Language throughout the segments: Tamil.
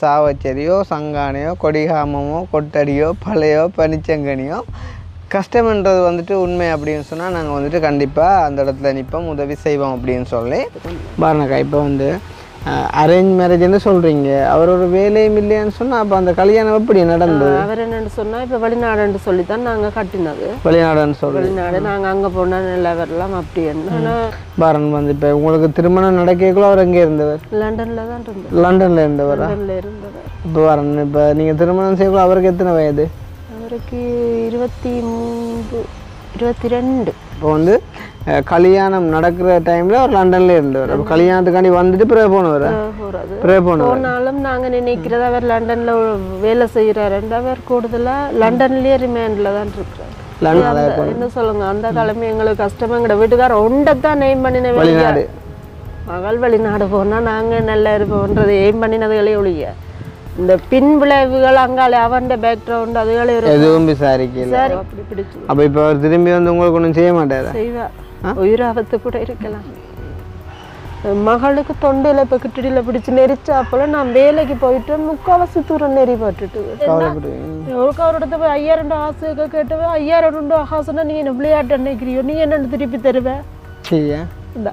சாவச்சேரியோ சங்கானையோ கொடிகாமமோ கொட்டடியோ பழையோ பனிச்சங்கனியோ. கஷ்டம்ன்றது வந்துட்டு உண்மை அப்படின்னு சொன்னால் நாங்கள் வந்துட்டு கண்டிப்பாக அந்த இடத்துல நிற்போம் உதவி செய்வோம் அப்படின்னு சொல்லி. பாருங்கக்கா இப்போ வந்து அரேஞ்ச் மேரேஜ்னு சொல்கிறீங்க அவர் ஒரு வேலையும் இல்லையான்னு சொன்னால் அப்போ அந்த கல்யாணம் எப்படி நடந்தது? அவர் என்னன்னு சொன்னா இப்ப வெளிநாடுன்னு சொல்லி தான் நாங்க கட்டினது. வெளிநாடுன்னு சொல்கிறீங்க வெளிநாடு நாங்க அங்க போனா நல்லா வரலாம் அப்படி ஆனா பாரன் வந்து இப்போ உங்களுக்கு திருமணம் நடக்கக்குள்ள அவர் எங்கே இருந்தவர்? லண்டன்ல தான் இருந்தது லண்டனில் இருந்தவரா? லண்டன்ல இருந்தவர். இப்போ வரன் இப்போ நீங்கள் திருமணம் செய்யக்குள்ள அவருக்கு எத்தனை வயது? அவருக்கு இருபத்தி மூன்று இருபத்தி ரெண்டு. இப்போ வந்து? கல்யாணம் நடக்கிற டைமில் அவர் லண்டன்ல இருந்தவர் அப்போ கல்யாணத்துக்காண்டி வந்துட்டு பிறகு போனவர் பிறகு போனவர் போனாலும் நாங்க நினைக்கிறது அவர் லண்டன்ல வேலை செய்யறாரு அவர் கூடுதலா லண்டன்லயே ரிமாண்ட்ல தான் இருக்கிறார் என்ன சொல்லுங்க அந்த கிழமை எங்களுக்கு கஷ்டமா எங்கட வீட்டுக்கார ஒண்டத்தான் நெய்ம் பண்ணின வெளிநாடு மகள் வெளிநாடு போனா நாங்க நல்லா இருப்போம்ன்றது எய்ம் பண்ணினதுகளே ஒழிய இந்த பின் விளைவுகள் அங்காலே அவன் பேக்ரவுண்ட் அதுகளே எதுவும் விசாரிக்கல அப்போ இப்போ அவர் திரும்பி வந்து உங்களுக்கு ஒன்றும் செய்ய மாட்டாரா செய்வா உயிராபத்து கூட இருக்கலாம். மகளுக்கு தொண்டையில இப்ப கிட்டடியில பிடிச்சு நெரிச்சாப்புல நான் வேலைக்கு போயிட்டு முக்காவாசி தூரம் நெறி போட்டுட்டு கவலைப்படுவீங்க ஒரு அவரோட போய் ஐயாயிரம் ரூபா ஆசையாக கேட்டவே ஐயாயிரம் ரூபா ஆசைன்னா நீ என்ன விளையாட்டு நினைக்கிறியோ நீ என்ன திருப்பி தருவ சரியா இந்த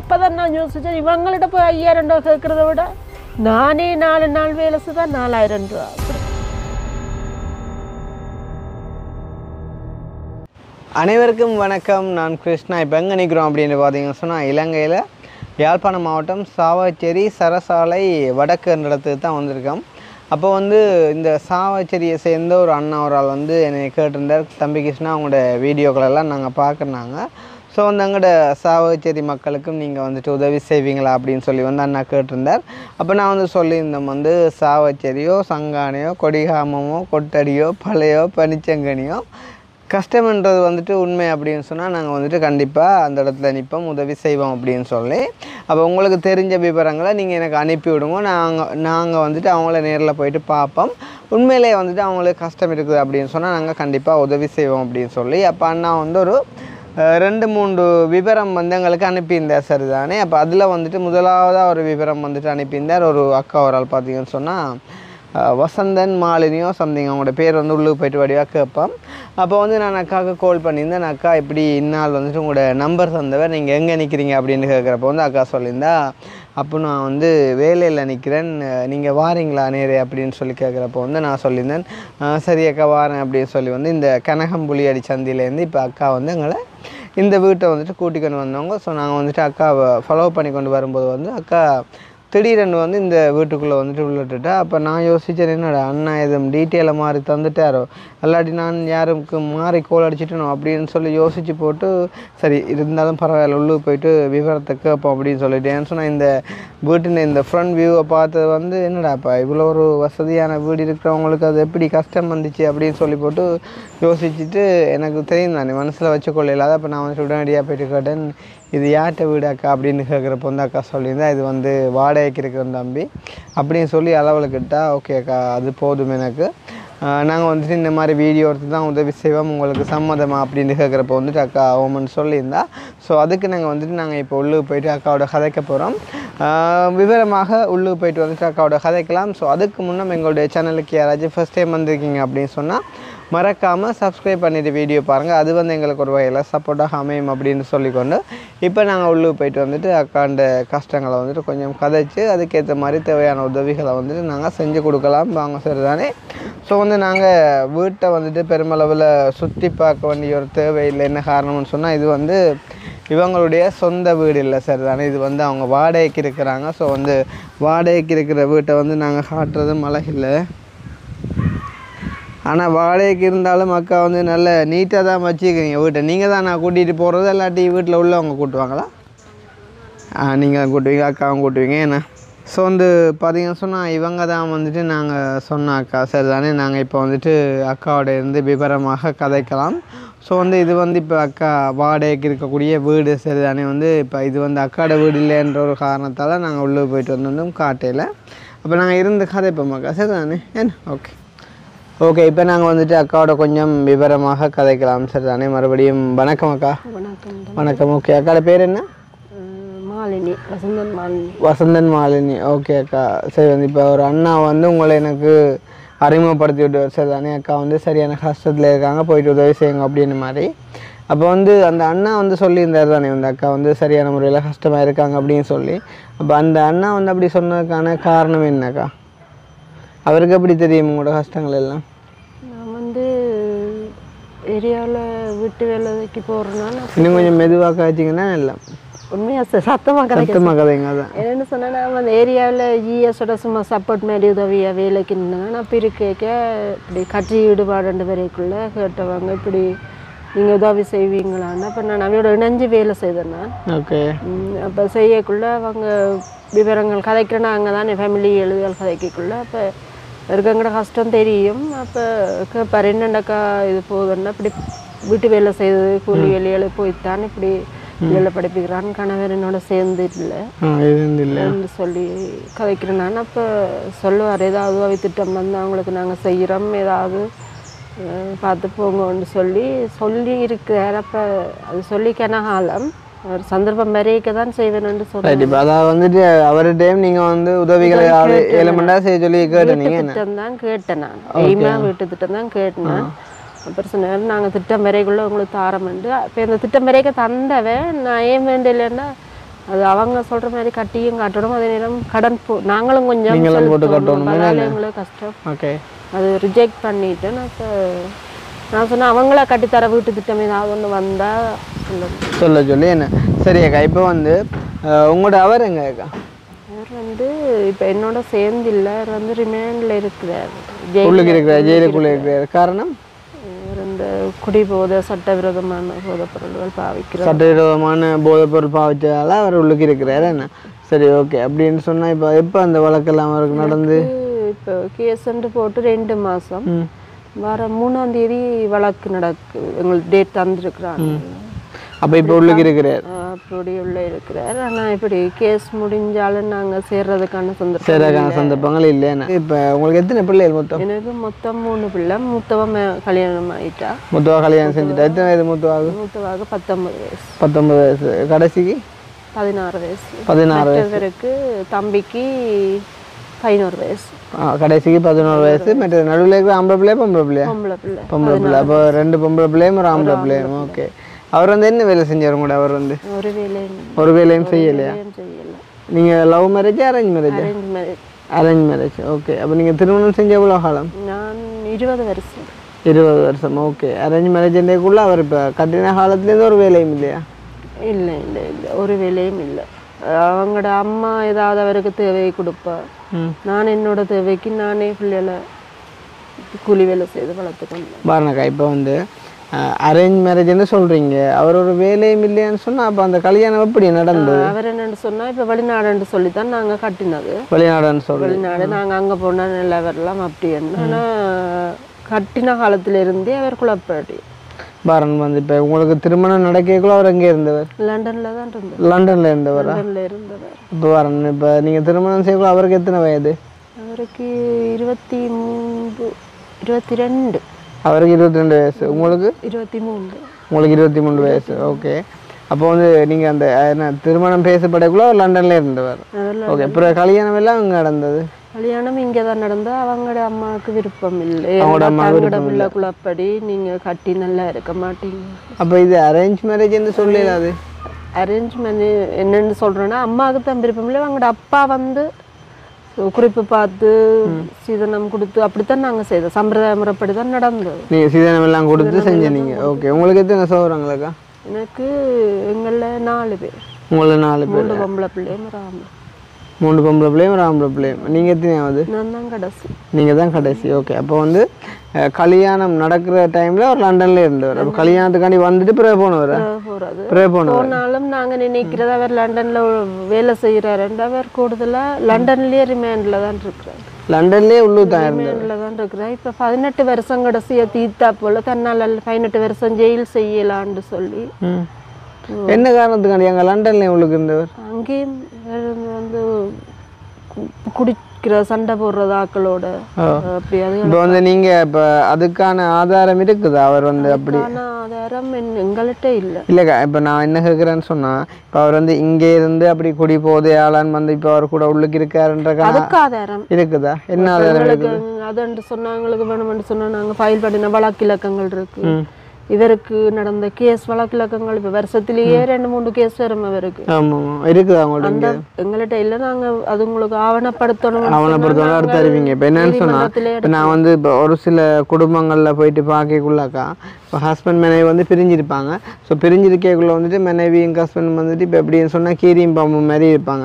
அப்பதான் நான் யோசிச்சேன் இவங்கள்ட்ட போய் ஐயாயிரம் ரூபா கேட்கறத விட நானே நாலு நாள் வேலை செய்தா நாலாயிரம் ரூபா அனைவருக்கும் வணக்கம். நான் கிருஷ்ணா. இப்போ எங்கே நிற்கிறோம் அப்படின்னு பார்த்தீங்கன்னு சொன்னால் இலங்கையில் யாழ்ப்பாணம் மாவட்டம் சாவச்சேரி சரசாலை வடக்கு என்ற இடத்துக்கு தான் வந்திருக்கோம். அப்போ வந்து இந்த சாவச்சேரியை சேர்ந்த ஒரு அண்ணா ஒரு ஆள் வந்து என்னை கேட்டிருந்தார். தம்பி கிருஷ்ணா அவங்களோட வீடியோக்களெல்லாம் நாங்கள் பார்க்குறாங்க ஸோ வந்து அங்கட சாவச்சேரி மக்களுக்கும் நீங்கள் வந்துட்டு உதவி செய்வீங்களா அப்படின்னு சொல்லி வந்து அண்ணா கேட்டிருந்தார். அப்போ நான் வந்து சொல்லியிருந்தோம் வந்து சாவச்சேரியோ சங்கானையோ கொடிகாமமோ கொட்டடியோ பழையோ பனிச்சங்கனியோ கஷ்டம்ன்றது வந்துட்டு உண்மை அப்படின்னு சொன்னால் நாங்கள் வந்துட்டு கண்டிப்பாக அந்த இடத்துல நிற்போம் உதவி செய்வோம் அப்படின்னு சொல்லி. அப்போ உங்களுக்கு தெரிஞ்ச விவரங்களை நீங்கள் எனக்கு அனுப்பி விடுங்க. நாங்கள் நாங்கள் வந்துட்டு அவங்கள நேரில் போயிட்டு பார்ப்போம் உண்மையிலே வந்துட்டு அவங்களுக்கு கஷ்டம் இருக்குது அப்படின்னு சொன்னால் நாங்கள் கண்டிப்பாக உதவி செய்வோம் அப்படின்னு சொல்லி. அப்போ அண்ணா வந்து ஒரு ரெண்டு மூன்று விவரம் வந்து எங்களுக்கு அனுப்பியிருந்தார். சரிதானே? அப்போ அதில் வந்துட்டு முதலாவதாக ஒரு விவரம் வந்துட்டு அனுப்பியிருந்தார். ஒரு அக்கா ஒரு ஆள் பார்த்தீங்கன்னு சொன்னால் Uh, வசந்தன் மாலினியோ சம்திங் அவங்களோட பேர் வந்து உள்ளுக்கு போயிட்டு வடிவாக கேட்பேன் அப்போ வந்து நான் அக்காவுக்கு கால் பண்ணியிருந்தேன். அக்கா இப்படி இந்நாள் வந்துட்டு உங்களோட நம்பர் தந்தவர். நீங்கள் எங்கே நிற்கிறீங்க அப்படின்னு கேட்குறப்போ வந்து அக்கா சொல்லியிருந்தா அப்போ நான் வந்து வேலையில் நிற்கிறேன் நீங்கள் வாரீங்களா நேரே? அப்படின்னு சொல்லி கேட்குறப்போ வந்து நான் சொல்லியிருந்தேன். சரி அக்கா வாரேன். அப்படின்னு சொல்லி வந்து இந்த கனகம்புலியடி சந்தியிலேருந்து இப்போ அக்கா வந்து எங்களை இந்த வீட்டை வந்துட்டு கூட்டிக்கொண்டு வந்தவங்க. ஸோ நாங்கள் வந்துட்டு அக்காவை ஃபாலோ பண்ணி கொண்டு வரும்போது வந்து அக்கா திடீரென்று வந்து இந்த வீட்டுக்குள்ளே வந்துட்டு உள்ளிட்டுட்டா அப்போ நான் யோசித்தேன் என்னடா அண்ணா எதுவும் டீட்டெயிலை மாறி தந்துட்டாரோ? இல்லாட்டி நான் யாருக்கு மாறி கோல் அடிச்சிட்டணும் அப்படின்னு சொல்லி யோசித்து போட்டு சரி இருந்தாலும் பரவாயில்ல உள்ளே போயிட்டு விவரத்தை கேட்போம் அப்படின்னு சொல்லிட்டேன். சொன்னால் இந்த வீட்டின் இந்த ஃப்ரண்ட் வியூவை பார்த்தது வந்து என்னடாப்பா இவ்வளோ ஒரு வசதியான வீடு இருக்கிறவங்களுக்கு அது எப்படி கஷ்டம் வந்துச்சு அப்படின்னு சொல்லி போட்டு யோசிச்சுட்டு எனக்கு தெரியும் தானே மனசில் வச்சுக்கொள்ள இல்லாத அப்போ நான் வந்து உடனடியாக போயிட்டு கேட்டேன். இது யார்கிட்ட வீடு அக்கா அப்படின்னு கேட்குறப்ப வந்து அக்கா சொல்லியிருந்தா இது வந்து வாடகைக்கு இருக்கிற தம்பி. அப்படின்னு சொல்லி அளவில் கிட்டா ஓகே அக்கா அது போதும் எனக்கு. நாங்கள் வந்துட்டு இந்த மாதிரி வீடியோ எடுத்து தான் உதவி செய்வோம். உங்களுக்கு சம்மதமா? அப்படின்னு கேட்குறப்போ வந்துட்டு அக்கா ஓமன் சொல்லியிருந்தா. ஸோ அதுக்கு நாங்கள் வந்துட்டு நாங்கள் இப்போ உள்ளுக்கு போயிட்டு அக்காவோட கதைக்க போகிறோம் விவரமாக உள்ளுக்கு போயிட்டு வந்துட்டு அக்காவோட கதைக்கலாம். ஸோ அதுக்கு முன்னே எங்களுடைய சேனலுக்கு யாராச்சும் ஃபஸ்ட் டைம் வந்திருக்கீங்க அப்படின்னு சொன்னால் மறக்காமல் சப்ஸ்கிரைப் பண்ணிவிட்டு வீடியோ பாருங்கள் அது வந்து எங்களுக்கு ஒரு வகையில் சப்போர்ட்டாக அமையும் அப்படின்னு சொல்லிக்கொண்டு இப்போ நாங்கள் உள்ளே போயிட்டு வந்துட்டு அக்காண்ட கஷ்டங்களை வந்துட்டு கொஞ்சம் கதைச்சு அதுக்கேற்ற மாதிரி தேவையான உதவிகளை வந்துட்டு நாங்கள் செஞ்சு கொடுக்கலாம். வாங்க சரிதானே? ஸோ வந்து நாங்கள் வீட்டை வந்துட்டு பெருமளவில் சுற்றி பார்க்க வேண்டிய ஒரு தேவை இல்லை என்ன காரணம்னு சொன்னால் இது வந்து இவங்களுடைய சொந்த வீடு இல்லை சார் தானே இது வந்து அவங்க வாடகைக்கு இருக்கிறாங்க. ஸோ வந்து வாடகைக்கு இருக்கிற வீட்டை வந்து நாங்கள் காட்டுறது மழை இல்லை. ஆனால் வாடகைக்கு இருந்தாலும் அக்கா வந்து நல்ல நீட்டாக தான் வச்சுக்கிறீங்க வீட்டை. நீங்கள் தான் நான் கூட்டிகிட்டு போகிறது இல்லாட்டி வீட்டில் உள்ளவங்க கூட்டுவாங்களா? ஆ நீங்கள் தான் கூட்டுவீங்க அக்காவும் கூட்டுவீங்க என்ன ஸோ வந்து பார்த்தீங்கன்னு சொன்னால் இவங்க தான் வந்துட்டு நாங்கள் சொன்ன அக்கா. சரி தானே நாங்கள் இப்போ வந்துட்டு அக்காவோட இருந்து விவரமாக கதைக்கலாம். ஸோ வந்து இது வந்து இப்போ அக்கா வாடகைக்கு இருக்கக்கூடிய வீடு சரி தானே வந்து இப்போ இது வந்து அக்காவோட வீடு இல்லைன்ற ஒரு காரணத்தால் நாங்கள் உள்ளே போயிட்டு வந்தோம் காட்டையில். அப்போ நாங்கள் இருந்து கதைப்போம் அக்கா சரி தானே என்ன ஓகே ஓகே இப்போ நாங்கள் வந்துட்டு அக்காவோட கொஞ்சம் விவரமாக கதைக்கலாம். சரி தானே? மறுபடியும் வணக்கம் அக்கா. வணக்கம். வணக்கம். ஓகே அக்காவோட பேர் என்ன? மாலினி. வசந்தன் மாலினி. வசந்தன் மாலினி. ஓகே அக்கா. சரி வந்து இப்போ ஒரு அண்ணா வந்து உங்களை எனக்கு அறிமுகப்படுத்தி விட்டு சரி தானே? அக்கா வந்து சரியான கஷ்டத்தில் இருக்காங்க. போயிட்டு உதவி செய்யுங்க அப்படின்னு மாதிரி. அப்போ வந்து அந்த அண்ணா வந்து சொல்லியிருந்தார் தானே அந்த அக்கா வந்து சரியான முறையில் கஷ்டமாக இருக்காங்க அப்படின்னு சொல்லி. அப்போ அந்த அண்ணா வந்து அப்படி சொன்னதுக்கான காரணம் என்னக்கா அவருக்கு எப்படி தெரியும் உங்களோட கஷ்டங்கள் எல்லாம்? நான் வந்து ஏரியாவில் வீட்டு வேலைக்கு போகிறேன்னா இன்னும் கொஞ்சம் மெதுவாக காய்ச்சிங்கன்னா எல்லாம் உண்மையாக ச- சத்தமா கிடைக்கும் சத்தமாக கதைங்க அதான். என்னென்னு சொன்னா நான் அந்த ஏரியாவில் ஜிஎஸோட சும்மா சப்போர்ட் மாதிரி உதவியாக வேலைக்கு நின்றேன் நான் பிரிக்க இப்படி கட்சி ஈடுபாடு ரெண்டு பேரைக்குள்ளே கேட்டவங்க இப்படி நீங்கள் உதவி செய்வீங்களான்னு அப்போ நான் அவையோட இணைஞ்சு வேலை செய்தேன் நான். ஓகே. அப்போ செய்யக்குள்ள அவங்க விவரங்கள் கதைக்கிறேன்னா அங்கே தான் ஃபேமிலி எழுதுகள் கதைக்கக்குள்ள அப்போ இருக்கங்கிற கஷ்டம் தெரியும் அப்போ கேட்பார் என்னண்டாக்கா இது போகுதுன்னா இப்படி வீட்டு வேலை செய்தது கூலி வேலைகளை போய்த்தான் இப்படி வேலை படிப்பிக்கிறான் கணவர் என்னோட சேர்ந்து இல்லை சொல்லி கதைக்கிறேன் நான் அப்போ சொல்லுவார் ஏதாவது உதவி திட்டம் வந்து அவங்களுக்கு நாங்கள் செய்கிறோம் ஏதாவது பார்த்து போங்கன்னு சொல்லி சொல்லி இருக்கிறார் அப்போ அது சொல்லி கனகாலம் ஒரு சந்தர்ப்பம் வரைக்க தான் செய்வேன்னு ரைட் இப்போ அதாவது வந்துட்டு அவர்கிட்டயும் நீங்கள் வந்து உதவிகளை ஏழு மணி நேரம் செய்ய சொல்லி கேட்டீங்க. திட்டம் தான் கேட்டேன் நான். எய்மா வீட்டு திட்டம் தான் கேட்டேன் அப்புறம் சொன்னார் நாங்கள் திட்டம் வரைக்குள்ள உங்களுக்கு தாரமெண்டு இப்போ இந்த திட்டம் வரைக்க தந்தவன் நான் ஏன் வேண்டியலன்னா அது அவங்க சொல்ற மாதிரி கட்டியும் காட்டணும் அதே நேரம் கடன் போ நாங்களும் கொஞ்சம் எங்களுக்கு கஷ்டம். ஓகே. அது ரிஜெக்ட் பண்ணிட்டு நான் இப்போ நான் சொன்னேன் அவங்களா கட்டித்தர வீட்டு திட்டம் ஏதாவது ஒன்று வந்தால் சொல்ல சொல்லி என்ன? சரி அக்கா இப்போ வந்து உங்களோட அவர் எங்க அக்கா? அவர் வந்து இப்போ என்னோட சேர்ந்து இல்லை அவர் வந்து ரிமாண்டில் இருக்கிறார். உள்ளுக்கு இருக்கிற ஜெயிலுக்குள்ளே இருக்கிற காரணம்? இந்த குடிபோதை சட்டவிரோதமான போதைப் பொருள்கள் பாவிக்கிறார். சட்டவிரோதமான போதைப் பொருள் பாவிச்சதால அவர் உள்ளுக்கு இருக்கிறாரு என்ன? சரி ஓகே அப்படின்னு சொன்னா இப்போ எப்போ அந்த வழக்கெல்லாம் அவருக்கு நடந்து? இப்போ கேஸ்ன்ட்டு போட்டு ரெண்டு மாதம். வர மூணாம் தேதி வழக்கு நடக்கு எங்களுக்கு டேட் தந்துருக்குறாங்க. அப்போ இப்போ உள்ளுக்கு இருக்கிறார். அப்படி உள்ள இருக்கிறார். ஆனால் இப்படி கேஸ் முடிஞ்சாலும் நாங்கள் சேர்றதுக்கான சந்தர்ப்பம் சரியான சந்தர்ப்பங்கள் இல்லைன்னு. இப்போ உங்களுக்கு எத்தனை பிள்ளைகள் மொத்தம்? எனக்கு மொத்தம் மூணு பிள்ளை. மூத்தவன் மே- கல்யாணம் ஆயிட்டா. மொத்தமாக கல்யாணம் செஞ்சுட்டா. எத்தனை வயது மொத்தமாக மூத்தவாக பத்தொன்பது வயசு. பத்தொன்பது வயசு. கடைசிக்கு? பதினாறு வயசு. பதினாறு மற்றவருக்கு தம்பிக்கு பதினோரு வயசு. கடைசிக்கு பதினோரு வயசு. மற்ற நடுவில் இருக்கிற ஆம்பளை பிள்ளையா பொம்பளை பிள்ளையா? பொம்பளை பிள்ளை. அப்போ ரெண்டு பொம்பளை பிள்ளையும் ஒரு ஆம்பளை பிள்ளையும். ஓகே. அவர் வந்து என்ன வேலை செஞ்சார் கூட அவர் வந்து ஒரு வேலையும் ஒரு வேலையும் செய்யலையா? செய்யலை. நீங்கள் love marriage arrange marriage arrange marriage okay. அப்போ நீங்கள் திருமணம் செஞ்ச எவ்வளோ காலம்? நான் இருபது வருஷம். இருபது வருஷம். ஓகே. அரேஞ்ச் மேரேஜ்ன்றதுக்குள்ள அவர் இப்போ கட்டின காலத்துலேருந்து ஒரு வேலையும் இல்லையா? இல்லை இல்லை இல்லை. ஒரு வேலையும் இல்லை. அவங்களோட அம்மா ஏதாவது அவருக்கு தேவையை கொடுப்பா. நான் என்னோட தேவைக்கு நானே பிள்ளைகளை கூலி வேலை செய்து வளர்த்துக்கொண்டேன் பாருங்கக்கா இப்போ வந்து அரேஞ்ச் மேரேஜ்னு சொல்கிறீங்க அவர் ஒரு வேலையும் இல்லையான்னு சொன்னால் அப்போ அந்த கல்யாணம் எப்படி நடந்தது? அவர் என்னன்னு சொன்னா இப்போ வெளிநாடுன்னு சொல்லி தான் நாங்கள் கட்டினது. வெளிநாடுன்னு சொல்கிறீங்க வெளிநாடு நாங்கள் அங்கே போனால் நல்லா வரலாம் அப்படி என்ன ஆனால் கட்டின காலத்துல இருந்தே அவர் குழப்பாடி. பாரன் வந்து இப்போ உங்களுக்கு திருமணம் நடக்கக்குள்ள அவர் எங்கே இருந்தவர்? லண்டனில் தான் இருந்தார். லண்டனில் இருந்தவரா? இப்போ வரன் இப்போ நீங்கள் திருமணம் செய்யக்குள்ள அவருக்கு எத்தனை வயது? அவருக்கு இருபத்தி மூன்று இருபத்தி ரெண்டு அவருக்கு இருபத்தி ரெண்டு வயசு. உங்களுக்கு? இருபத்தி மூன்று உங்களுக்கு இருபத்தி மூணு வயசு. ஓகே. அப்போ வந்து நீங்கள் அந்த திருமணம் பேசப்படக்குள்ள லண்டன்ல இருந்தவர். ஓகே. அப்புறம் கல்யாணம் எல்லாம் அங்கே நடந்தது? கல்யாணம் இங்கே தான் நடந்தா அவங்களோட அம்மாவுக்கு விருப்பம் இல்லை அவங்களோட பிள்ளை குழப்படி நீங்க கட்டி நல்லா இருக்க மாட்டீங்க. அப்போ இது அரேஞ்ச் மேரேஜ்னு சொல்லலாது அரேஞ்ச்மெண்ட் என்னன்னு சொல்றேன்னா அம்மாவுக்கு தான் விருப்பம் இல்லை அவங்களோட அப்பா வந்து குறிப்பு பார்த்து சீதனம் கொடுத்து அப்படித்தான் நாங்க செய்தோம். சம்பிரதாய முறைப்படி தான் நடந்தது. நீங்கள் சீதனம் எல்லாம் கொடுத்து செஞ்ச நீங்கள் ஓகே உங்களுக்கு எத்தனை சோறாங்களாக்கா எனக்கு எங்களில் நாலு பேர். உங்களுக்கு நாலு பேர்? பொம்பளை பிள்ளையும் ஆம்பளை மூணு பொம்பளை பிள்ளையும் ஒரு ஆம்பளை பிள்ளையும். நீங்கள் எத்தனையாவது நான் தான் கடைசி. நீங்கள் தான் கடைசி. ஓகே அப்போ வந்து கல்யாணம் நடக்கிற டைமில் அவர் லண்டன்ல இருந்தவர். அப்போ கல்யாணத்துக்காண்டி வந்துட்டு பிறகு போனவர்? பிறகு போனவர்? போனாலும் நாங்க நினைக்கிறது அவர் லண்டன்ல வேலை செய்யறாருன்ற அவர் கூடுதலா லண்டன்லயே ரிமாண்ட்ல தான் இருக்கிறார். லண்டன்லேயே உள்ளூர் தான் இருந்தார் தான் இருக்கிறார். இப்ப பதினெட்டு வருஷம் கடைசியா தீத்தா போல தன்னால பதினெட்டு வருஷம் ஜெயில் செய்யலான்னு சொல்லி என்ன காரணத்துக்காண்டி அங்கே லண்டன்லேயே உள்ளுக்கு இருந்தவர்? அங்கேயும் வந்து குடிக்கிற சண்டை போடுறது ஆக்களோட அப்படி அது இப்போ வந்து நீங்கள் இப்போ அதுக்கான ஆதாரம் இருக்குதா? அவர் வந்து அப்படி ஆதாரம் எங்கள்கிட்ட இல்லை. இல்லைக்கா இப்போ நான் என்ன கேட்குறேன்னு சொன்னால் இப்போ அவர் வந்து இங்கே இருந்து அப்படி குடி போதே ஆளான்னு வந்து இப்போ அவர் கூட உள்ளுக்கு இருக்காருன்றக்கா அதுக்கு ஆதாரம். இருக்குதா? என்ன ஆதாரம் எங்களுக்கு அதுன்ட்டு சொன்னா எங்களுக்கு வேணும்னு சொன்னா நாங்க ஃபைல் பண்ணின வழக்கு இலக்கங்கள் இருக்கு இவருக்கு நடந்த கேஸ் வழக்கு இலக்கங்கள் இப்போ வருஷத்திலேயே ரெண்டு மூணு கேஸ் வரும் இவருக்கு. இருக்குதா உங்கள்ட்ட அந்த எங்கள்கிட்ட இல்லை நாங்க அது உங்களுக்கு ஆவணப்படுத்தணும். பொறுத்தவரை அடுத்து தருவீங்க இப்போ என்னன்னு சொன்னால் நான் வந்து இப்போ ஒரு சில குடும்பங்களில் போயிட்டு பார்க்கக்குள்ளாக்கா இப்போ ஹஸ்பண்ட் மனைவி வந்து பிரிஞ்சிருப்பாங்க. ஸோ பிரிஞ்சிருக்கக்குள்ள வந்துட்டு மனைவியும் ஹஸ்பண்ட் வந்துட்டு இப்போ எப்படின்னு சொன்னால் கீரியும் பாம்பு மாதிரி இருப்பாங்க.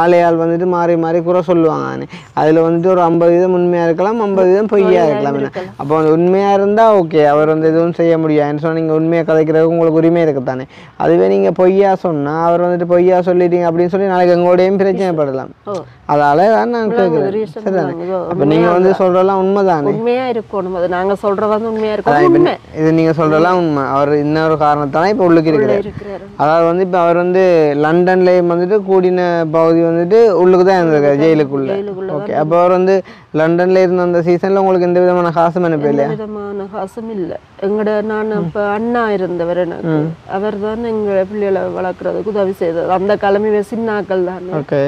ஆளையால் வந்துட்டு மாறி மாறி குறை சொல்லுவாங்க அதில் வந்துட்டு ஒரு ஐம்பது வீதம் உண்மையாக இருக்கலாம் ஐம்பது வீதம் பொய்யா இருக்கலாம். அப்போ உண்மையாக இருந்தால் ஓகே அவர் வந்து எதுவும் செய்ய முடியாது சொன்னால் நீங்கள் உண்மையை கதைக்கிறதுக்கு உங்களுக்கு உரிமை இருக்குதானே அதுவே நீங்கள் பொய்யா சொன்னால் அவர் வந்துட்டு பொய்யா சொல்லிட்டீங்க அப்படின்னு சொல்லி நாளைக்கு எங்களோடையும் பிரச்சனைப்படலாம். ஓ. அதால தான் நான் கேட்குறேன் சரிதானே? அப்போ நீங்கள் வந்து சொல்கிறலாம் உண்மைதானே? உண்மையா இருக்கணும். அது நாங்க சொல்றது வந்து உண்மையா அதான் இருக்கணும் இப்ப உண்மை. இது நீங்கள் சொல்கிறலாம் உண்மை. அவர் இன்னொரு காரணத்தானே இப்போ உள்ளுக்கு இருக்கிறார். அதாவது வந்து இப்போ அவர் வந்து லண்டன்லேயும் வந்துட்டு கூடின பகுதி வந்துட்டு உள்ளுக்கு தான் இருந்திருக்காரு ஜெயிலுக்குள்ள. ஜெயிலுக்குள்ள ஓகே அப்போ அவர் வந்து லண்டன்ல இருந்த அந்த சீசனில் உங்களுக்கு எந்த விதமான காசும் அனுப்ப இல்லையா விதமான காசும் இல்ல. எங்கட நான் இப்ப அண்ணா இருந்தவர் எனக்கு. அவர் தான் எங்க பிள்ளைகளை வளர்க்கறதுக்கு உதவி செய்தது அந்த கிழமை சின்னாக்கள் தானே. ஓகே.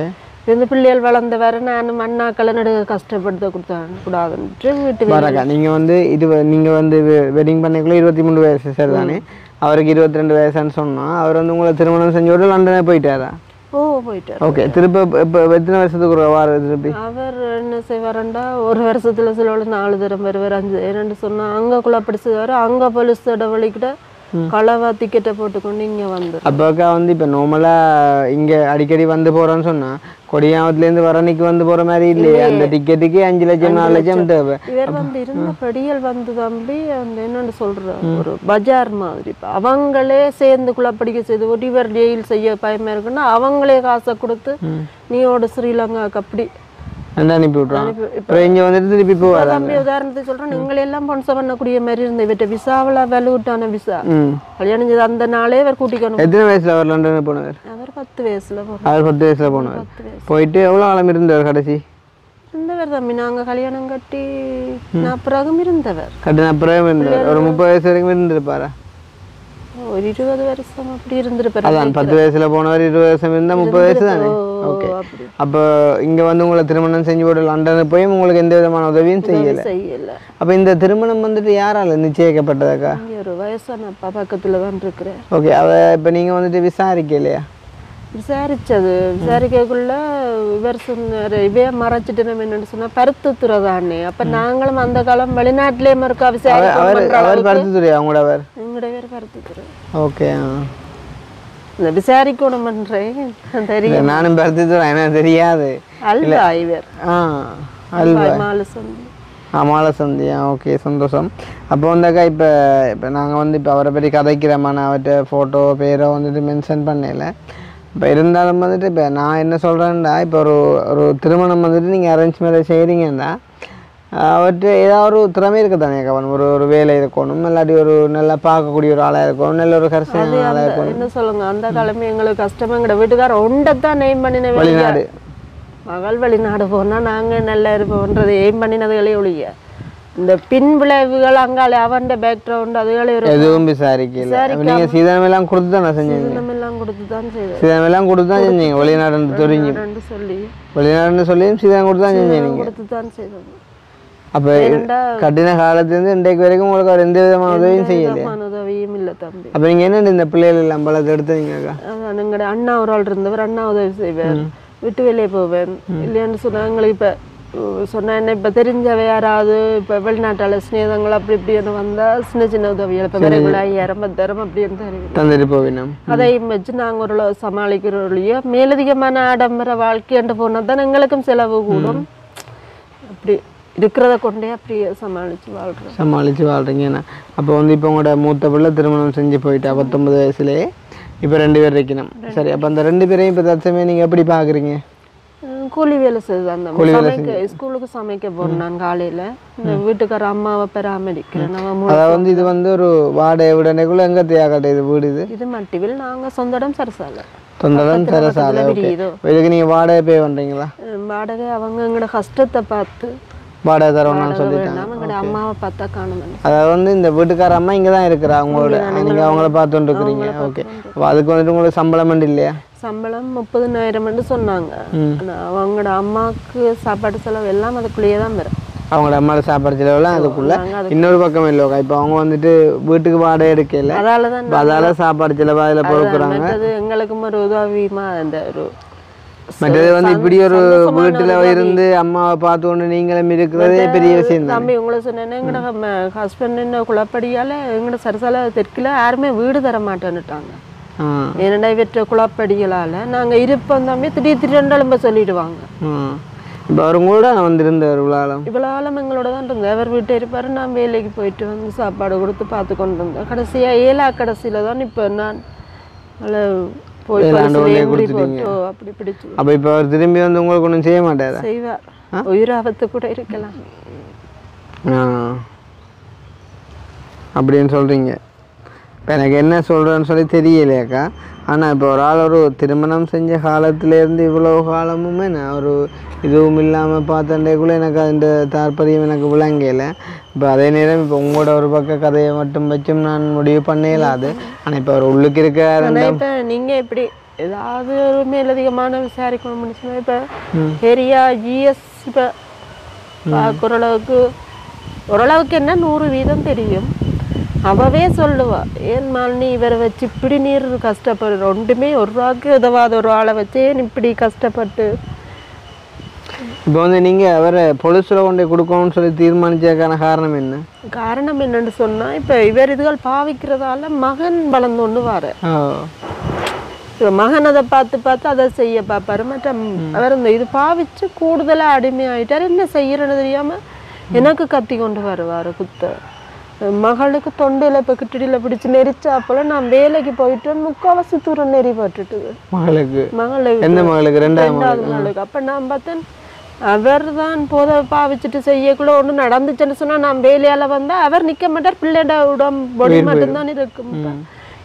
இந்த பிள்ளைகள் வளர்ந்த வர நானும் அண்ணாக்களை நடுக கஷ்டப்படுத்த கொடுத்தாங்க கூடாதுன்ட்டு வீட்டு வரக்கா நீங்கள் வந்து இது நீங்கள் வந்து வெட்டிங் பண்ணக்குள்ள இருபத்தி மூணு வயசு சரி தானே. அவருக்கு இருபத்தி ரெண்டு வயசுன்னு சொன்னால் அவர் வந்து உங்களை திருமணம் செஞ்சோடு லண்டனே போயிட்டாரா? ஓ போயிட்டார். ஓகே. திரும்ப இப்போ எத்தனை வருஷத்துக்கு ஒரு வார திருப்பி? அவர் செய்வாருண்டா? ஒரு வருஷத்துல சில நாலு தரம் வருவார் அஞ்சு என்னன்னு சொன்னா அங்க குழப்படி செய்வாரு அங்க போலீஸ் வழிக்கிட்ட களவா டிக்கெட்டை போட்டுக்கொண்டு இங்க வந்து அப்பாக்கா வந்து இப்போ நார்மலாக இங்கே அடிக்கடி வந்து போகிறோன்னு சொன்னால் கொடியாமத்துலேருந்து வரணிக்கு வந்து போகிற மாதிரி இல்லையே. அந்த டிக்கெட்டுக்கு அஞ்சு லட்சம் நாலு லட்சம். தேவை. இவர் வந்து இருந்த படியல் வந்து தம்பி அந்த என்னன்னு சொல்ற ஒரு பஜார் மாதிரி. அவங்களே சேர்ந்து குழப்படிக்க செய்து ஒரு இவர் ஜெயில் செய்ய பயமா இருக்குன்னா அவங்களே காசை கொடுத்து நீயோட ஸ்ரீலங்காக்கு அப்படி அந்த அனுப்பி விட்றாங்க அப்புறம் இங்கே வந்துட்டு திருப்பி போவார் தம்பி உதாரணத்துக்கு சொல்றேன் நீங்களே எல்லாம் பொன்ச பண்ணக்கூடிய மாதிரி இருந்த இவற்ற விசாவில் வேலுவிட்டான விசா. கல்யாணம் செய்த அந்த நாளே அவர் கூட்டிக்கணும் எத்தனை வயசில் அவர் லண்டனுக்கு போனவர்? அவர் பத்து வயசுல போனோம் அவர் பத்து வயசில் போனவர். போயிட்டு எவ்வளோ காலம் இருந்தவர் கடைசி? இருந்தவர் தம்பி நாங்க கல்யாணம் கட்டி நான் பிறகும் இருந்தவர். கட்டின அப்புறம் இருந்தவர். ஒரு முப்பது வயசு வரைக்கும் இருந்திருப்பாரா? ஒரு இருபது வருஷம் அப்படி இருந்திருப்பாரு அதான் பத்து வயசுல போனவர் இருபது வருஷம் இருந்தால் முப்பது வயசு தானே ஓகே அப்போ இங்கே வந்து உங்களை திருமணம் செஞ்சு போட்டு லண்டனுக்கு போய் உங்களுக்கு எந்த விதமான உதவியும் செய்யலை செய்யல அப்போ இந்த திருமணம் வந்துட்டு யாரால நிச்சயிக்கப்பட்டதாக்கா ஒரு வயசான அப்பா பக்கத்துல தான் இருக்கிறேன் ஓகே அவ இப்போ நீங்கள் வந்துட்டு விசாரிக்கலையா விசாரிச்சது. விசாரிக்கக்குள்ள இவர் சொன்னாரு இவே மறைச்சிட்டு நம்ம என்னன்னு சொன்னா பருத்துத்துறை தானே அப்ப நாங்களும் அந்த காலம் வெளிநாட்டிலே இருக்கா அவர் விசாரிக்க அவர் அவர் பருத்துத்துறையா அவங்களோட அவர். எங்கட பேர் பருத்துத்துறை ஓகே இந்த விசாரிக்கணும் பண்றேன் தெரியும் நானும் பருத்துத்துறை எனக்கு தெரியாது. அல்வா இவர். ஆ அல்வா. மாலு சொல்லி அமால சந்தியா ஓகே சந்தோஷம். அப்போ வந்தாக்கா இப்போ இப்போ நாங்கள் வந்து இப்போ அவரை பற்றி கதைக்கிறோமா? நான் அவர்கிட்ட ஃபோட்டோ பேரோ வந்துட்டு மென்ஷன் பண்ணல. இப்போ இருந்தாலும் வந்துட்டு இப்போ நான் என்ன சொல்கிறேன்டா இப்போ ஒரு ஒரு திருமணம் வந்துட்டு நீங்கள் அரேஞ்ச் மேரேஜ் செய்கிறீங்கன்னா அவர்கிட்ட ஏதாவது ஒரு திறமை இருக்குது தானே கவனம் ஒரு ஒரு வேலை இருக்கணும் இல்லாட்டி ஒரு நல்லா பார்க்கக்கூடிய ஒரு ஆளாக இருக்கணும் நல்ல ஒரு கரிசன ஆளாக இருக்கணும். என்ன சொல்லுங்க அந்த காலமே எங்களுக்கு கஷ்டமா எங்கட வீட்டுக்கார ஒண்டத்தான் நெய்ம் பண்ணின வெளிநாடு. மகள் வெளிநாடு போனா நாங்க நல்லா இருப்போம்ன்றது எய்ம் பண்ணினதுகளே ஒழிய. இந்த பின் விளைவுகள் அங்காலே அவன் பேக்ரவுண்ட் அதுகளே எதுவும் விசாரிக்கல. நீங்கள் சீதனம் எல்லாம் கொடுத்து தானே செஞ்சீங்க? நம்ம எல்லாம் கொடுத்து தான் செய்தோம் சீதனம் எல்லாம் கொடுத்து தான் செஞ்சீங்க. வெளிநாடு தெரிஞ்சு. சொல்லி. வெளிநாடுன்னு சொல்லியும் சீதனம் கொடுத்து தான் செஞ்சீங்க நீங்கள் கொடுத்து தான் செய்தோம் அப்போ ஏனெண்டா கட்டின காலத்துலேருந்து இன்றைக்கு வரைக்கும் உங்களுக்கு அவர் எந்த விதமான உதவியும் செய்யல உதவியும் இல்லை தம்பி. அப்போ நீங்கள் என்ன இந்த பிள்ளைகள் எல்லாம் பலத்தை எங்கட அண்ணா ஒரு ஆள் இருந்தவர் அண்ணா உதவி செய்வார். விட்டு வெளியே போவேன். இல்லைன்னு சொன்னா எங்களுக்கு இப்ப உம், சொன்னா என்ன இப்ப தெரிஞ்சவ யாராவது இப்ப வெளிநாட்டால சிநேகங்கள் அப்படி இப்படின்னு வந்தா சின்ன சின்ன உதவிகள். இப்ப விரைவில் ஐயாயிரம் பத்தாயிரம் அப்படின்னு தந்துட்டு போவினம் அதையும் வச்சு நாங்க ஒரு சமாளிக்கிற ஒழிய மேலதிகமான ஆடம்பர வாழ்க்கைன்ட்டு போனா தான் எங்களுக்கும் செலவு கூடும். அப்படி இருக்கிறத கொண்டே அப்படியே சமாளிச்சு வாழ்றோம். சமாளித்து வாழ்றீங்கண்ணா அப்போ வந்து இப்போ உங்களோட மூத்த பிள்ளை திருமணம் செஞ்சு போயிட்டா பத்தொன்பது வயசுலேயே. இப்போ ரெண்டு பேர் இருக்கணும். சரி அப்போ அந்த ரெண்டு பேரையும் இப்போ தற்சமயம் நீங்கள் எப்படி பார்க்குறீங்க கூலி வேலை செய்தான் சமைக்க ஸ்கூலுக்கு சமைக்க போறேன் நான் காலையில. வீட்டுக்கார அம்மாவை பராமரிக்கிறேன் அதாவது வந்து இது வந்து ஒரு வாடகை விடனைக்குள்ளே எங்கே தேவைக்கட்ட இது வீடு இது? இது மட்டிவில் நாங்க சொந்த இடம் சரசாலை. ஓகே. விரியுதோ இதுக்கு நீங்கள் வாடகை பே பண்ணுறீங்களா உம், வாடகை அவங்க எங்களோட கஷ்டத்தை பார்த்து வாடகை தரணும்னு சொல்லிட்டாங்க அம்மாவை பார்த்தா காணும் அதாவது வந்து இந்த வீட்டுக்கார அம்மா இங்கே தான் இருக்கிறா அவங்களோட நீங்கள் அவங்கள பார்த்துட்டு இருக்கிறீங்க. ஓகே. அதுக்கு வந்துட்டு உங்களுக்கு சம்பளம் இல்லையா சம்பளம் முப்பதுனாயிரம்னு சொன்னாங்க. ஆனா அவங்களோட அம்மாவுக்கு சாப்பாடு செலவு எல்லாம் அதுக்குள்ளேயே தான் வரும். அவங்களோட அம்மாவோட சாப்பாடு செலவுலாம் அதுக்குள்ள. அது இன்னொரு பக்கம் இல்லைக்கா இப்போ அவங்க வந்துட்டு வீட்டுக்கு வாடகை எடுக்கல. அதால தான் அதால சாப்பாடு செலவு அதில் பொறுக்குறாங்க மற்றது எங்களுக்கும் ஒரு உதவியுமா அந்த ஒரு மற்றது வந்து இப்படி ஒரு வீட்டுல இருந்து அம்மாவை பார்த்து கொண்டு நீங்களும் இருக்கிறதே பெரிய விஷயம் தம்பி உங்களை சொன்னேன்னா எங்களோட ஹஸ்பண்ட் என்ன குழப்படியால எங்களோட சரசால தெற்குல யாருமே வீடு தர மாட்டேன்னுட்டாங்க. ஏன்னா இவற்ற குழப்படிகளால நாங்க இருப்போம் தம்பி. திடீர் திடீரெண்டு சொல்லிடுவாங்க. இப்போ அவர் கூட வந்திருந்தார் விழாலம் இவ்வளோ காலம் எங்களோட தான் இருந்தேன் அவர் வீட்டை இருப்பார் நான் வேலைக்கு போயிட்டு வந்து சாப்பாடு கொடுத்து பார்த்து கொண்டு வந்தேன் கடைசியாக ஏழா கடைசியில் தான் இப்போ நான் போய் அப்படி பிடிச்சு. அப்போ இப்போ அவர் திரும்பி வந்து உங்களுக்கு ஒன்றும் செய்ய மாட்டாரா? செய்வார். உயிராபத்து கூட இருக்கலாம். அப்படின்னு சொல்கிறீங்க இப்போ எனக்கு என்ன சொல்கிறேன்னு சொல்லி தெரியலையாக்கா. ஆனால் இப்போ ஒரு ஆள் ஒரு திருமணம் செஞ்ச காலத்துலேருந்து இவ்வளோ காலமுமே நான் ஒரு இதுவும் இல்லாமல் பார்த்தண்டேக்குள்ளே எனக்கு அந்த தாற்பயம் எனக்கு விளங்கல. இப்போ அதே நேரம் இப்போ உங்களோட ஒரு பக்க கதையை மட்டும் வச்சும் நான் முடிவு பண்ணலாது ஆனால் இப்போ அவர் உள்ளுக்கு இருக்க நீங்கள் எப்படி ஏதாவது ஒரு மேலதிகமான விசாரிக்கணும்னு சொன்னால் இப்போ ஏரியா ஜிஎஸ் இப்போ பார்க்குற அளவுக்கு ஓரளவுக்கு என்ன நூறு வீதம் தெரியும். அவவே சொல்லுவா ஏன் மாலினி இவரை வச்சு இப்படி நீர் கஷ்டப்படுற ஒன்றுமே ஒரு ரூபாய்க்கு உதவாத ஒரு ஆளை வச்சு ஏன் இப்படி கஷ்டப்பட்டு. இப்போ வந்து நீங்கள் அவரை பொலிஸில் கொண்டு கொடுக்கணும்னு சொல்லி தீர்மானிச்சதுக்கான காரணம் என்ன? காரணம் என்னன்னு சொன்னா இப்போ இவர் இதுகள் பாவிக்கிறதால மகன் வளர்ந்து கொண்டு வர இப்ப மகன் அதை பார்த்து பார்த்து அதை செய்ய பார்ப்பாரு. மற்ற அவர் இந்த இது பாவிச்சு கூடுதலா அடிமையாயிட்டார். என்ன செய்யறன்னு தெரியாம எனக்கு கத்தி கொண்டு வருவாரு குத்த மகளுக்கு தொண்டையில இப்போ கிட்டடியில பிடிச்சு நெரிச்சா போல நான் வேலைக்கு போயிட்டு முக்காவாசி தூரம் நெறி பட்டுட்டு மகளுக்கு? மகளுக்கு. எந்த மகளுக்கு? ரெண்டாவது மகளுக்கு. அப்ப நான் பார்த்தேன் அவர் தான் போத பாவிச்சுட்டு செய்யக்குள்ள ஒண்ணு நடந்துச்சுன்னு சொன்னா நான் வேலையால வந்தா அவர் நிக்க மாட்டார் பிள்ளைட உடம்பு மட்டும்தான் இருக்கும்.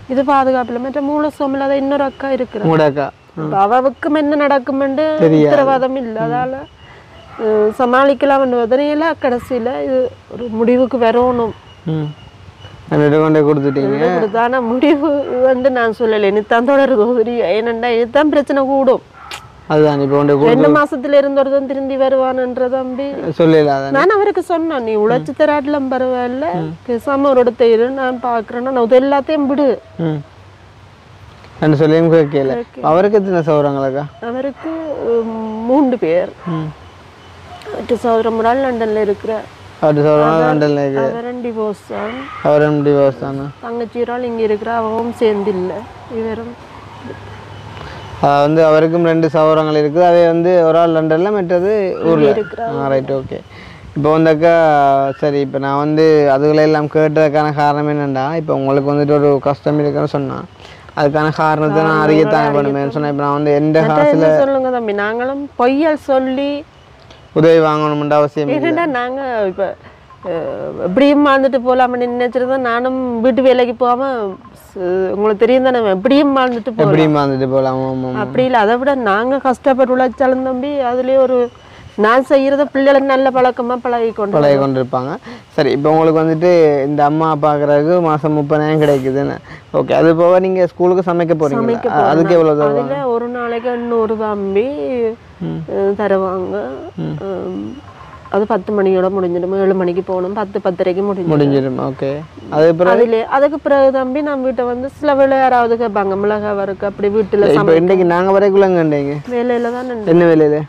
இது பாதுகாப்பு மற்ற மூல சோமில்லாத இன்னொரு அக்கா இப்ப அவவுக்கும் என்ன நடக்குமென்று உத்தரவாதம் இல்லை. அதால அஹ், சமாளிக்கலாம் உடனேலாம் கடைசியில இது ஒரு முடிவுக்கு வரணும். கொண்டே கொடுத்துட்டீங்க. கொடுத்தான முடிவு வந்து நான் சொல்லலை. நீ தான் தொடருது தெரியும் ஏனண்டா இதுதான் பிரச்சனை கூடும். அதுதான் இப்போ கொண்டு கொடு ரெண்டு மாசத்துல இருந்து ஒருத்தன் திரும்பி வருவான்ன்ற தம்பி. சொல்லல நான் அவருக்கு சொன்னேன் நீ உழைச்சு தராட்டிலும் பரவாயில்ல. பேசாம ஒரு இடத்த இரு நான் பாக்குறேன்னா நான் எல்லாத்தையும் விடு. ரெண்டு சொல்லியும் கேட்கல அவருக்கு எத்தனை சௌரங்களாக்கா அவருக்கு மூன்று பேர். சௌரம் ஒரு ஆள் லண்டன்ல இருக்கிற அவர் சௌரம் லண்டனில் இருக்கு அவரும் டிவோர்ஸ் தான் அவரும் டிவோர்ஸ் தானே. தங்கச்சி ஒரு ஆள் இங்க இருக்கிற அவவும் சேர்ந்து இல்லை இவரும் அது வந்து அவருக்கும் ரெண்டு சௌரங்கள் இருக்குது. அவை வந்து ஒரு ஆள் லண்டனில் மற்றது ஊரில். ரைட் ஓகே இப்போ வந்தாக்கா சரி இப்போ நான் வந்து அதுகளை எல்லாம் கேட்டதுக்கான காரணம் என்னென்னா இப்போ உங்களுக்கு வந்துட்டு ஒரு கஷ்டம் இருக்குன்னு சொன்னான் அதுக்கான காரணத்தை நான் அறியத்தானே பண்ணுவேன் சொன்னேன் இப்போ நான் வந்து எந்த காசில் சொல்லுங்க தம்பி? நாங்களும் பொய்யல் சொல்லி உதவி வாங்கணும்ன்ற அவசியம் ஏன்னா நாங்க இப்ப எப்படியும் வாழ்ந்துட்டு போலாம்னு நினைச்சிருந்தோம் நானும் வீட்டு வேலைக்கு போகாம ச- உங்களுக்கு தெரியும் தானே எப்படியும் வாழ்ந்துட்டு போகலாம். எப்படியும் வந்துட்டு போகலாம் அப்படி இல்லை அதை விட நாங்க கஷ்டப்பட்டு உழைச்சாலும் தம்பி அதுலயே ஒரு நான் செய்யறத பிள்ளைகளுக்கு நல்ல பழக்கமா பழகி கொண்டு பழகி கொண்டு இருப்பாங்க சரி இப்போ உங்களுக்கு வந்துட்டு இந்த அம்மா பார்க்குறதுக்கு மாதம் முப்பதாயிரம் கிடைக்குதுன்னு ஓகே அது போக நீங்கள் ஸ்கூலுக்கு சமைக்க போகிறீங்க அதுக்கு எவ்வளோ ஒரு நாளைக்கு நூறு தம்பி. தருவாங்க அது பத்து மணியோட முடிஞ்சிடும் ஏழு மணிக்கு போகணும் பத்து பத்தரைக்கு முடிஞ்சிடும் முடிஞ்சிடும் ஓகே அது அதுல அதுக்கு பிறகு தம்பி நம்ம வீட்டை வந்து சில வேலை யாராவது கேட்பாங்க மிளகாய் வறுக்கு அப்படி வீட்டுல இப்போ இன்றைக்கு நாங்கள் வரைக்குள்ளங்கண்டீங்க வேலையில தான் என்ன வேலையில்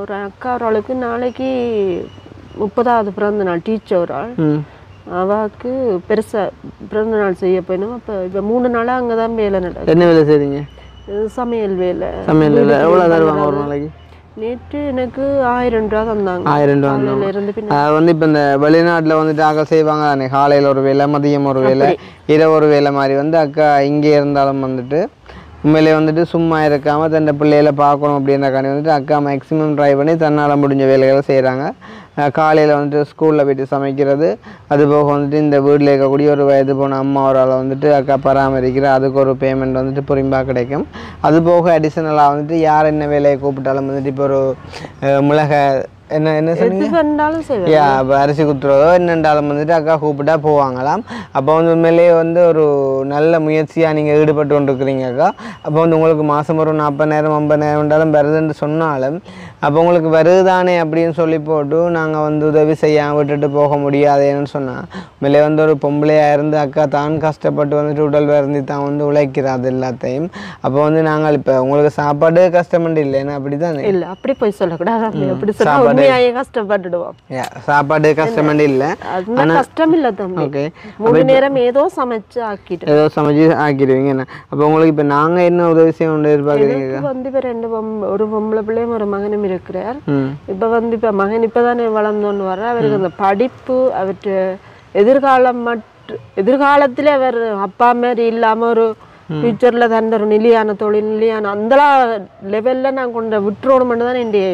ஒரு அக்கா ஒரு ஆளுக்கு நாளைக்கு முப்பதாவது பிறந்த நாள் டீச்சர் ஒரு ஆள் அவாக்கு பெருசா பிறந்த நாள் செய்ய போயிடும் அப்ப இப்ப மூணு நாளா அங்கதான் வேலை நடக்குது என்ன வேலை செய்றீங்க சமையல் வேலை. சமையல் வேலை. எவ்வளோ தருவாங்க ஒரு நாளைக்கு? நேற்று எனக்கு ஆயிரம் ரூபா தந்தாங்க. ஆயிரம் ரூபா அது வந்து இப்போ இந்த வெளிநாட்டில் வந்துட்டு அக்கா செய்வாங்க. தானே காலையில் ஒரு வேலை மதியம் ஒரு வேலை இரவு ஒரு வேலை மாதிரி வந்து அக்கா இங்கே இருந்தாலும் வந்துட்டு உண்மையிலே வந்துட்டு சும்மா இருக்காமல் தன்னை பிள்ளைகளை பார்க்கணும் அப்படின்றக்காண்டி வந்துட்டு அக்கா மேக்ஸிமம் ட்ரை பண்ணி தன்னால் முடிஞ்ச வேலைகளை செய்கிறாங்க காலையில் வந்துட்டு ஸ்கூலில் போயிட்டு சமைக்கிறது. அது போக வந்துட்டு இந்த வீட்டில் இருக்கக்கூடிய ஒரு வயது போன அம்மா ஒரு ஆளை வந்துட்டு அக்கா பராமரிக்கிற அதுக்கு ஒரு பேமெண்ட் வந்துட்டு புரிம்பாக கிடைக்கும். அதுபோக அடிஷ்னலாக வந்துட்டு யார் என்ன வேலையை கூப்பிட்டாலும் வந்துட்டு இப்போ ஒரு அஹ், மிளகாய் என்ன என்ன சொன்னீங்க? யா அரிசி குத்துறதோ என்னென்றாலும் வந்துட்டு அக்கா கூப்பிட்டா போவாங்களாம் அப்போ வந்து உண்மையிலேயே வந்து ஒரு நல்ல முயற்சியாக நீங்கள் ஈடுபட்டு கொண்டிருக்கிறீங்க அக்கா அப்போ வந்து உங்களுக்கு மாதம் ஒரு நாற்பதாயிரம் ஐம்பதாயிரம் இருந்தாலும் வருதுன்னு சொன்னாலும் அப்போ உங்களுக்கு வருதுதானே அப்படின்னு சொல்லி போட்டு நாங்கள் வந்து உதவி செய்யாம விட்டுட்டு போக முடியாதேன்னு சொன்னால் உண்மையிலே வந்து ஒரு பொம்பளையாக இருந்து அக்கா தான் கஷ்டப்பட்டு வந்துட்டு உடல் வருந்தி தான் வந்து உழைக்கிறா அது எல்லாத்தையும். அப்போ வந்து நாங்கள் இப்போ உங்களுக்கு சாப்பாடு கஷ்டமண்டு இல்லைன்னா அப்படி தானே இல்ல அப்படி போய் சொல்லக்கூடாது. அப்படி உண்மையாயே கஷ்டப்பட்டுடுவோம். சாப்பாடு கஷ்டமண்டு இல்லை. கஷ்டம் இல்ல தம்பி. ஓகே. மூணு நேரம் ஏதோ சமைச்சு ஆக்கிட்டு. ஏதோ சமைச்சு ஆக்கிடுவீங்க என்ன? அப்போ உங்களுக்கு இப்போ நாங்கள் என்ன உதவி செய்ய எதிர்பார்க்குறீங்க? வந்து இப்ப ரெண்டு ஒரு பொம்பளை பிள்ளையும் ஒரு மகனும் இருக்கிறார் இப்ப வந்து இப்ப மகன் இப்பதானே வளர்ந்தோன்னு வர அவருக்கு அந்த படிப்பு அவற்று எதிர்காலம் மட்டும் எதிர்காலத்துல அவர் அப்பா மாதிரி இல்லாம ஒரு ஃபியூச்சர்ல தந்த ஒரு நிலையான தொழில் நிலையான அந்த லெவல்ல நான் கொண்டு விட்டுறோணும்னு தான் என்னுடைய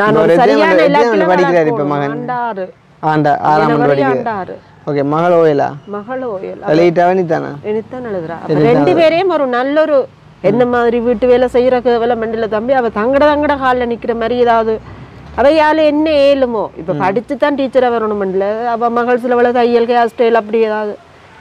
நான் ஒரு சரியான இலக்கில படிக்கிறார் இப்போ மகன். ஆண்டாறு. ஆண்டா ஆறாம் ஆண்டாறு. ஓகே மகள் ஓயலா மகள் ஓயல் லைட்டாக நீத்தானா இனித்தான் எழுதுறா. அப்ப ரெண்டு பேரையும் ஒரு நல்ல ஒரு என்ன மாதிரி வீட்டு வேலை செய்யற வேலை மண்டில தம்பி அவ தங்கட தங்கட காலில் நிக்கிற மாதிரி ஏதாவது. அவையால என்ன ஏழுமோ? இப்ப படிச்சு தான் டீச்சரா வரணும் மண்டில அவ மகள் சில வேலை தையல் ஹேர் ஸ்டைல் அப்படி ஏதாவது.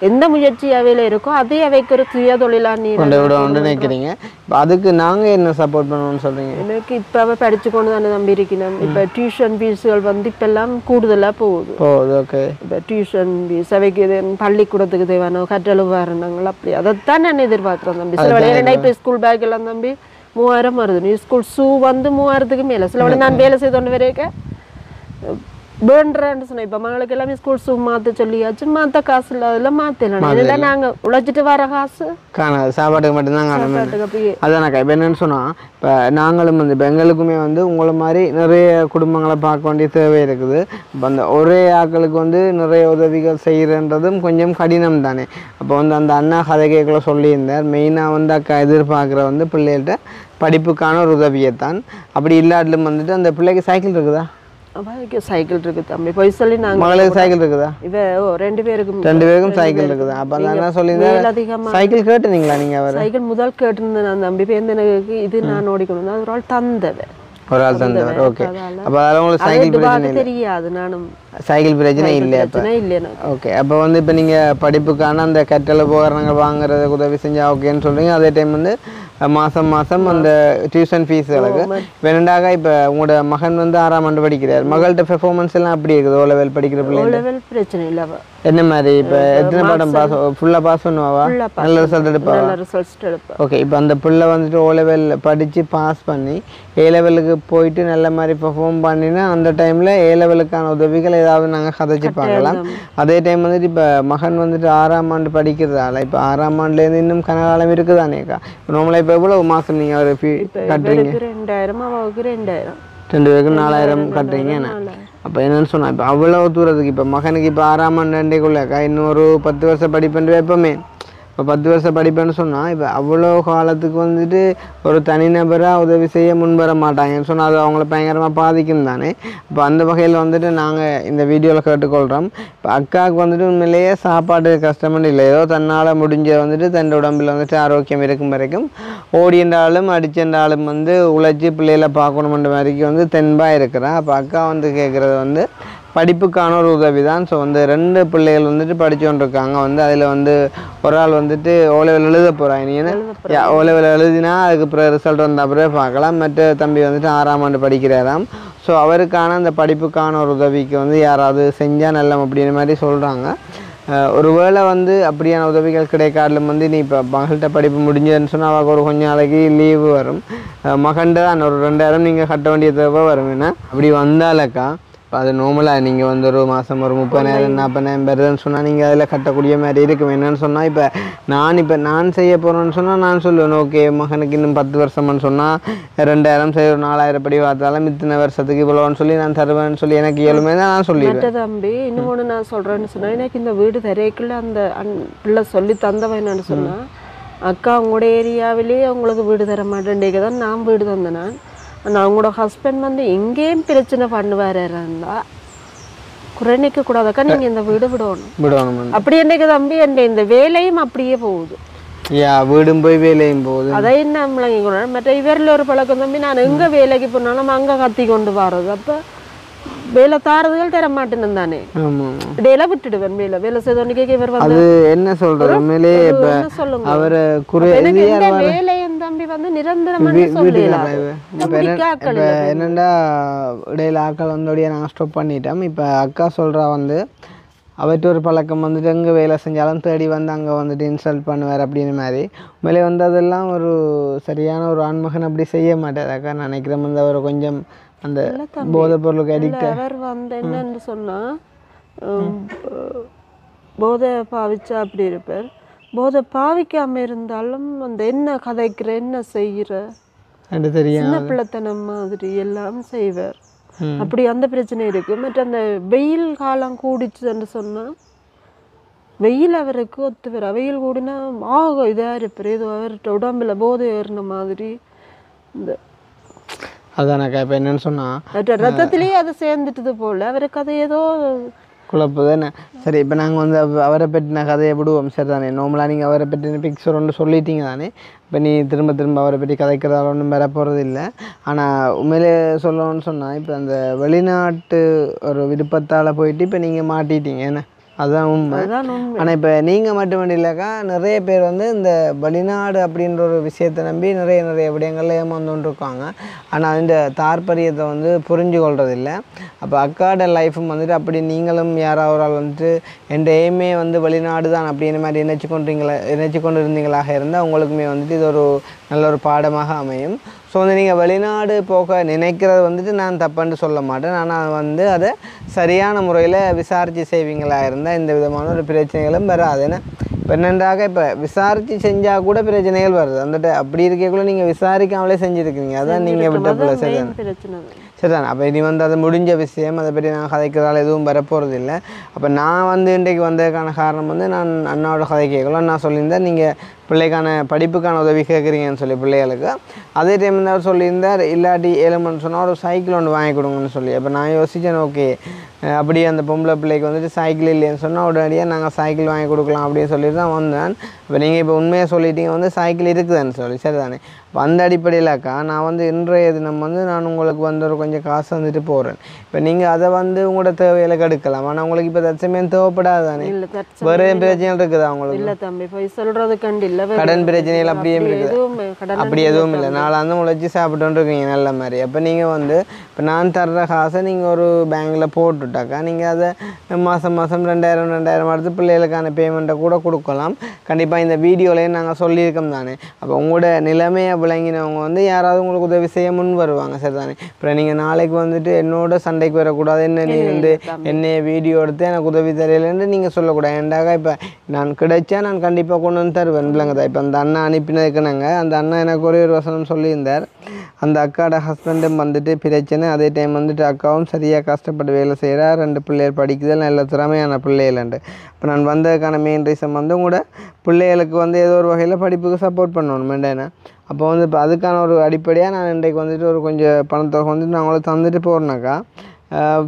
எந்த முயற்சி அவையில இருக்கோ அதே அவைக்கு ஒரு சுய தொழிலா நீ கொண்டு விடணும்னு நினைக்கிறீங்க. இப்போ அதுக்கு நாங்கள் என்ன சப்போர்ட் பண்ணணும்னு சொல்கிறீங்க எனக்கு இப்ப படிச்சு கொண்டு தானே தம்பி இருக்கணும். இப்ப டியூஷன் ஃபீஸுகள் வந்து இப்ப எல்லாம் கூடுதலா போகுது. போகுது ஓகே இப்போ டியூஷன் ஃபீஸ் அவைக்கு இது பள்ளிக்கூடத்துக்கு தேவையான கற்றல் உபகரணங்கள் அப்படி. அதைத்தான் நான் எதிர்பார்க்குறேன் தம்பி. சில வேலை இப்போ ஸ்கூல் பேக் எல்லாம் தம்பி மூவாயிரம் வருது. நீ ஸ்கூல் ஷூ வந்து மூவாயிரத்துக்கு மேலே. சில வேலை நான் வேலை செய்தோண்டு வரைக்க வேண்டுறேன்னு சொன்னேன். இப்போ மகளுக்கு எல்லாமே ஸ்கூல் ஷூ மாற்ற சொல்லியாச்சு மாற்ற காசு இல்லாததுல மாற்றலாம் இல்லை நாங்கள் உழைச்சிட்டு வர காசு காணாது சாப்பாட்டுக்கு மட்டும்தான் காணும் அதானக்கா இப்போ என்னன்னு சொன்னால் இப்போ நாங்களும் வந்து இப்போ எங்களுக்குமே வந்து உங்களை மாதிரி நிறைய குடும்பங்களை பார்க்க வேண்டிய தேவை இருக்குது. இப்போ அந்த ஒரே ஆட்களுக்கு வந்து நிறைய உதவிகள் செய்கிறன்றதும் கொஞ்சம் கடினம் தானே. அப்போ வந்து அந்த அண்ணா கதை கேட்கல சொல்லியிருந்தார். மெயினாக வந்து அக்கா எதிர்பார்க்குற வந்து பிள்ளைகள்கிட்ட படிப்புக்கான ஒரு உதவியைத்தான். அப்படி இல்லாட்டிலும் வந்துட்டு அந்த பிள்ளைக்கு சைக்கிள் இருக்குதா? அவளுக்கு சைக்கிள் இருக்கு தம்பி. போய் சொல்லி நாங்கள் மகளுக்கு சைக்கிள் இருக்குதா? இவ ஓ ரெண்டு பேருக்கும் ரெண்டு பேருக்கும் சைக்கிள் இருக்குதா? அப்போ அந்த அண்ணா சொல்லியிருந்தார் மேலதிகமா சைக்கிள் கேட்டுனீங்களா நீங்கள் அவர்? சைக்கிள் முதல் கேட்டிருந்தேன் நான் தம்பி. இப்போ எனக்கு இது நான் ஓடிக்கணும். அது ஒரு ஆள் தந்தவன் ஒரு ஆள் தந்தவர். ஓகே அதால. அப்போ அதெல்லாம் உங்களுக்கு சைக்கிள் பிரச்சனை தெரியாது. நானும் சைக்கிள் பிரச்சனை இல்லை அப்போ. ஓகே அப்போ வந்து இப்போ நீங்கள் படிப்புக்கான அந்த கற்றல் உபகரணங்கள் வாங்குறதுக்கு உதவி செஞ்சா ஓகேன்னு சொல்கிறீங்க அதே டைம் வந்து அஹ், மாசம் மாசம் அந்த டியூஷன் ஃபீஸ்களுக்கு வேண்டாக இப்போ உங்களோட மகன் வந்து ஆறாம் ஆண்டு படிக்கிறார். மகள்கிட்ட பெர்ஃபார்மன்ஸ் எல்லாம் அப்படி இருக்குது? ஓ லெவல் படிக்கிற பிள்ளை லெவல் பிரச்சனை இல்லை. என்ன மாதிரி இப்போ எத்தனை பாடம் பாஸ் ஃபுல்லாக பாஸ் பண்ணுவாவா? நல்ல ரிசல்ட் எடுப்பா. ஓகே இப்போ அந்த பிள்ளை வந்துட்டு ஓ லெவல் படித்து பாஸ் பண்ணி ஏ லெவலுக்கு போயிட்டு நல்ல மாதிரி பெர்ஃபார்ம் பண்ணினா அந்த டைமில் ஏ லெவலுக்கான உதவிகள் ஏதாவது நாங்கள் கதைச்சு பார்க்கலாம். அதே டைம் வந்துட்டு இப்போ மகன் வந்துட்டு ஆறாம் ஆண்டு படிக்கிறதால இப்போ ஆறாம் ஆண்டுலேருந்து இன்னும் கனகாலம் இருக்குதானேக்கா நம்மள இப்போ எவ்வளோ மாதம் நீங்கள் ஒரு ஃபீ கட்டுறீங்க? ரெண்டாயிரம் ரெண்டாயிரம். ரெண்டு பேருக்கும் நாலாயிரம் கட்டுறீங்க அப்போ என்னன்னு சொன்னால் இப்போ அவ்வளோ தூரத்துக்கு இப்போ மகனுக்கு இப்போ ஆறாம் ஆண்டு ரெண்டேக்குள்ளக்கா இன்னொரு பத்து வருஷம் படிப்புன்ற எப்பவுமே இப்போ பத்து வருஷம் படிப்பேன்னு சொன்னால் இப்போ அவ்வளோ காலத்துக்கு வந்துட்டு ஒரு தனிநபராக உதவி செய்ய முன்வர மாட்டாங்கன்னு சொன்னால் அது அவங்கள பயங்கரமாக பாதிக்கும் தானே. இப்போ அந்த வகையில் வந்துட்டு நாங்கள் இந்த வீடியோவில் கேட்டுக்கொள்கிறோம் இப்போ அக்காவுக்கு வந்துட்டு உண்மையிலேயே சாப்பாடு கஷ்டம்னு இல்லை. ஏதோ தன்னால் முடிஞ்ச வந்துட்டு தன் உடம்பில் வந்துட்டு ஆரோக்கியம் இருக்கும் வரைக்கும் ஓடின்றாலும் அடிச்சென்றாலும் வந்து உழைச்சி பிள்ளைகளை பார்க்கணுமென்ற மாதிரிக்கு வந்து தென்பாக இருக்கிறா. அப்போ அக்கா வந்து கேட்குறது வந்து படிப்புக்கான ஒரு உதவி தான் ஸோ வந்து ரெண்டு பிள்ளைகள் வந்துட்டு படிச்சு கொண்டிருக்காங்க வந்து அதில் வந்து ஒரு ஆள் வந்துட்டு ஓ லெவல் எழுத போகிறாங்க நீ என்ன? ஓ லெவல் எழுதினா அதுக்கு பிறகு ரிசல்ட் வந்த பிறகு பார்க்கலாம். மற்ற தம்பி வந்துட்டு ஆறாம் ஆண்டு படிக்கிறாராம். ஸோ அவருக்கான அந்த படிப்புக்கான ஒரு உதவிக்கு வந்து யாராவது செஞ்சால் நல்லம் அப்படின்ற மாதிரி சொல்கிறாங்க ஒருவேளை வந்து அப்படியான உதவிகள் கிடைக்காட்டிலும் வந்து நீ இப்போ மகள்கிட்ட படிப்பு முடிஞ்சதுன்னு சொன்னால் அவளுக்கு ஒரு கொஞ்ச நாளைக்கு லீவு வரும். அஹ் மகன்கிட்ட தான் ஒரு ரெண்டாயிரம் நீங்கள் கட்ட வேண்டிய தேவை வரும். என்ன? அப்படி வந்தாலக்கா இப்போ அது நார்மலாக நீங்கள் வந்து ஒரு மாதம் ஒரு முப்பதாயிரம் நாற்பதாயிரம் வருதுன்னு சொன்னால் நீங்கள் அதில் கட்டக்கூடிய மாதிரி இருக்கும். என்னன்னு சொன்னால் இப்போ நான் இப்போ நான் செய்ய போகிறேன்னு சொன்னால் நான் சொல்லுவேன் ஓகே மகனுக்கு இன்னும் பத்து வருஷம்னு சொன்னால் ரெண்டாயிரம் சரி ஒரு நாலாயிரம் படி பார்த்தாலும் இத்தனை வருஷத்துக்கு இவ்வளோன்னு சொல்லி நான் தருவேன்னு சொல்லி எனக்கு இயலுமே தான் நான் சொல்லிடுவேன். தம்பி இன்னொன்று நான் சொல்கிறேன்னு சொன்னேன் எனக்கு இந்த வீடு தரைக்குள்ள அந்த அன் பிள்ளை சொல்லி தந்தவன் என்னன்னு சொன்னா அக்கா உங்களோட ஏரியாவிலேயே உங்களுக்கு வீடு தர மாட்டேன்டேக்கு தான் நான் வீடு தந்தேன் நான். ஆனால் அவங்களோட ஹஸ்பண்ட் வந்து எங்கேயும் பிரச்சனை பண்ணுவார் இருந்தா குறை நிற்க கூடாதக்கா நீங்கள் இந்த வீடு விடணும். விடணும். அப்படி என்னைக்கு தம்பி என் இந்த வேலையும் அப்படியே போகுது. வீடும் போய் வேலையும் போகுது. அதை என்ன மற்ற இவரில் ஒரு பழக்கம் தம்பி நான் எங்கே வேலைக்கு போனாலும் அங்கே கத்தி கொண்டு வர்றது. அப்போ வேலை தாரதுகள் தர மாட்டேன்னு தானே இடையில விட்டுடுவேன் வேலை. வேலை செய்தோன்னு கேட்க இவர் வந்து என்ன சொல்றது? உண்மையிலே இப்போ என்ன அவர் குறை வேலையும் தம்பி வந்து நிரந்தரமான இடையில ஆக்கள் வந்தோடைய நாங்கள் ஸ்டாப் பண்ணிட்டோம் இப்போ அக்கா சொல்கிறா வந்து அவர்கிட்ட ஒரு பழக்கம் வந்துட்டு எங்கே வேலை செஞ்சாலும் தேடி வந்து அங்கே வந்துட்டு இன்சல்ட் பண்ணுவார் அப்படின்னு மாதிரி. உண்மையிலே வந்து அதெல்லாம் ஒரு சரியான ஒரு ஆண்மகன் அப்படி செய்ய மாட்டார். அக்கா நான் நினைக்கிறேன் வந்து அவர் கொஞ்சம் அந்த போதைப் பொருளுக்கு அடிக்ட் அவர் வந்து என்னன்னு சொன்னா உம், போதை பாவிச்சா அப்படி இருப்பார். போதை பாவிக்காம இருந்தாலும் அந்த என்ன கதைக்கிற என்ன செய்கிற சின்ன பிள்ளைத்தனம் மாதிரி எல்லாம் செய்வார். அப்படி அந்த பிரச்சனை இருக்கு. மற்ற அந்த வெயில் காலம் கூடிச்சுன்னு சொன்னா வெயில் அவருக்கு ஒத்து வர வெயில் கூடினா ஆக இதா இருப்பார். ஏதோ அவர்கிட்ட உடம்புல போதை ஏறின மாதிரி இந்த அதானக்கா இப்போ என்னன்னு சொன்னால் ரத்தத்திலேயே அது சேர்ந்துட்டது போல. அவருக்கு அது ஏதோ குழப்பு தானே சரி இப்போ நாங்கள் வந்து அவ- அவரை பற்றின கதையை விடுவோம். சரி தானே நார்மலாக நீங்கள் அவரை பற்றின பிக்சர் ஒன்று சொல்லிட்டீங்க தானே? இப்போ நீ திரும்ப திரும்ப அவரை பற்றி கதைக்கிறதால ஒன்றும் வர போகிறது இல்லை. ஆனால் உண்மையிலே சொல்லணும்னு சொன்னால் இப்போ அந்த வெளிநாட்டு ஒரு விருப்பத்தால் போயிட்டு இப்போ நீங்கள் மாட்டிட்டீங்க. என்ன? அதுதான் உண்மை. ஆனால் இப்போ நீங்கள் மட்டும் இல்லைக்கா. நிறைய பேர் வந்து இந்த வெளிநாடு அப்படின்ற ஒரு விஷயத்தை நம்பி நிறைய நிறைய விடயங்கள்ல ஏமாந்துட்டு இருக்காங்க ஆனால் இந்த தாற்பரியத்தை வந்து புரிஞ்சு கொள்றதில்ல. அப்போ அக்காட லைஃபும் வந்துட்டு அப்படி நீங்களும் யாராவது ஒரு ஆள் வந்துட்டு என் எய்மே வந்து வெளிநாடு தான் அப்படின்ற மாதிரி நினச்சி கொண்டீங்களா நினச்சி கொண்டு இருந்தீங்களாக இருந்தால் உங்களுக்குமே வந்துட்டு இது ஒரு நல்ல ஒரு பாடமாக அமையும். ஸோ வந்து நீங்கள் வெளிநாடு போக நினைக்கிறது வந்துட்டு நான் தப்புன்னு சொல்ல மாட்டேன். ஆனால் வந்து அதை சரியான முறையில் விசாரித்து செய்வீங்களா இருந்தால் இந்த விதமான ஒரு பிரச்சனைகளும் வராது. ஏன்னா இப்போ என்னென்றாக இப்போ விசாரித்து செஞ்சால் கூட பிரச்சனைகள் வருது. அந்த அப்படி இருக்கக்குள்ள நீங்கள் விசாரிக்காமலே செஞ்சுருக்கீங்க அதான் நீங்கள் விட்ட பிள்ளை சரி main பிரச்சனை தான். சரிதான் அப்போ இனி வந்து அது முடிஞ்ச விஷயம். அதை பற்றி நான் கதைக்கிறதால எதுவும் வரப்போகிறது இல்லை. அப்போ நான் வந்து இன்றைக்கு வந்ததுக்கான காரணம் வந்து நான் அண்ணாவோட கதை கேட்கலாம். நான் சொல்லியிருந்தேன் நீங்கள் பிள்ளைக்கான படிப்புக்கான உதவி கேட்குறீங்கன்னு சொல்லி பிள்ளைகளுக்கு. அதே டைம் அவர் சொல்லியிருந்தார் இல்லாட்டி ஏழுமன்னு சொன்னால் ஒரு சைக்கிள் ஒன்று வாங்கி கொடுங்கன்னு சொல்லி. அப்போ நான் யோசித்தேன் ஓகே. அப்படியே அந்த பொம்பளை பிள்ளைக்கு வந்துட்டு சைக்கிள் இல்லைன்னு சொன்னால் உடனடியாக நாங்கள் சைக்கிள் வாங்கி கொடுக்கலாம் அப்படின்னு சொல்லிட்டு தான் வந்தேன். இப்போ நீங்கள் இப்போ உண்மையாக சொல்லிட்டீங்க வந்து சைக்கிள் இருக்குதுன்னு சொல்லி. சரிதானே? அப்போ அந்த அடிப்படையிலக்கா நான் வந்து இன்றைய தினம் வந்து நான் உங்களுக்கு வந்து ஒரு கொஞ்சம் காசு வந்துட்டு போகிறேன் இப்போ நீங்கள் அதை வந்து உங்களோட தேவையில கெடுக்கலாம். ஆனால் உங்களுக்கு இப்போ தற்சமயம் தேவைப்படாது தானே வேறு பிரச்சனைகள் இருக்குதா உங்களுக்கு? இல்ல தம்பி போய் சொல்றது கண்டு இல்ல கடன் பிரச்சனைகள் அப்படியே அப்படி இருக்குது அப்படி எதுவும் இல்லை. நாளாந்து முளைச்சி சாப்பிட்டு இருக்கீங்க நல்ல மாதிரி. அப்போ நீங்கள் வந்து இப்போ நான் தர்ற காசை நீங்கள் ஒரு பேங்க்கில் போட்டுட்டாக்கா நீங்கள் அதை மாதம் மாதம் ரெண்டாயிரம் ரெண்டாயிரம் எடுத்து பிள்ளைகளுக்கான பேமெண்ட்டை கூட கொடுக்கலாம். கண்டிப்பாக இந்த வீடியோலையும் நாங்கள் சொல்லியிருக்கோம் தானே. அப்போ உங்களோட நிலைமையை விளங்கினவங்க வந்து யாராவது உங்களுக்கு உதவி செய்ய முன் வருவாங்க. சரி தானே. அப்புறம் நீங்கள் நாளைக்கு வந்துட்டு என்னோட சண்டைக்கு வரக்கூடாது. என்ன நீ வந்து என்னைய வீடியோ எடுத்து எனக்கு உதவி தரையிலன்னு நீங்கள் சொல்லக்கூடாது. ஏண்டாக இப்போ நான் கிடைச்சா நான் கண்டிப்பாக கொண்டு வந்து தருவேன். பிள்ளைங்க இப்போ அந்த அண்ணா அனுப்பினதுக்குனாங்க அந்த அண்ணா எனக்கு ஒரே ஒரு வசனம் சொல்லியிருந்தார். அந்த அக்காவோட ஹஸ்பண்டும் வந்துட்டு பிரச்சனை. அதே டைம் வந்துட்டு அக்காவும் சரியாக கஷ்டப்பட்டு வேலை செய்கிறா ரெண்டு பிள்ளைகள் படிக்குதல் நல்ல திறமையான பிள்ளைகள்ண்டு. இப்போ நான் வந்ததுக்கான மெயின் ரீசன் வந்து கூட பிள்ளைகளுக்கு வந்து ஏதோ ஒரு வகையில் படிப்புக்கு சப்போர்ட் பண்ணணும். மெண்டேனா அப்போ வந்து இப்போ அதுக்கான ஒரு அடிப்படையாக நான் இன்றைக்கு வந்துட்டு ஒரு கொஞ்சம் பணத்தொகை வந்துட்டு நான் அவங்கள தந்துட்டு போகிறேனாக்கா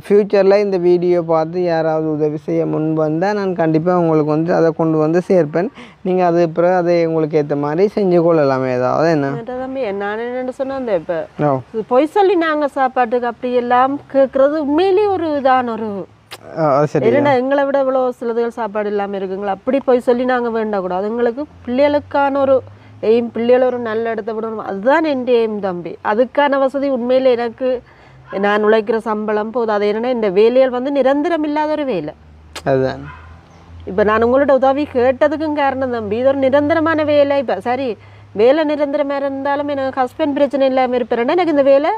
ஃப்யூச்சரில் இந்த வீடியோ பார்த்து யாராவது உதவி செய்ய முன் வந்தால் நான் கண்டிப்பாக உங்களுக்கு வந்து அதை கொண்டு வந்து சேர்ப்பேன். நீங்கள் அது பிறகு அதை உங்களுக்கு ஏற்ற மாதிரி செஞ்சு கொள்ளலாமே. ஏதாவது என்ன? தம்பி நான் என்னன்னு சொன்னா அந்த இப்ப பொய் சொல்லி நாங்க சாப்பாட்டுக்கு அப்படி எல்லாம் கேட்கறது உண்மையிலேயே ஒரு இதான ஒரு என்னடா எங்களை விட இவ்வளோ சிலதுகள் சாப்பாடு இல்லாம இருக்குங்களா? அப்படி போய் சொல்லி நாங்க வேண்டக்கூடாது எங்களுக்கு பிள்ளைகளுக்கான ஒரு எய்ம் பிள்ளைகளை ஒரு நல்ல இடத்த விடணும். அதுதான் என் எய்ம் தம்பி. அதுக்கான வசதி உண்மையில எனக்கு நான் உழைக்கிற சம்பளம் போதும். அது என்னன்னா இந்த வேலைகள் வந்து நிரந்தரம் இல்லாத ஒரு வேலை. அதுதான். இப்போ நான் உங்களோட உதவி கேட்டதுக்கும் காரணம் தம்பி இது ஒரு நிரந்தரமான வேலை. இப்போ சரி வேலை நிரந்தரமாக இருந்தாலும் எனக்கு ஹஸ்பண்ட் பிரச்சனை இல்லாமல் இருப்பேன்னா எனக்கு இந்த வேலை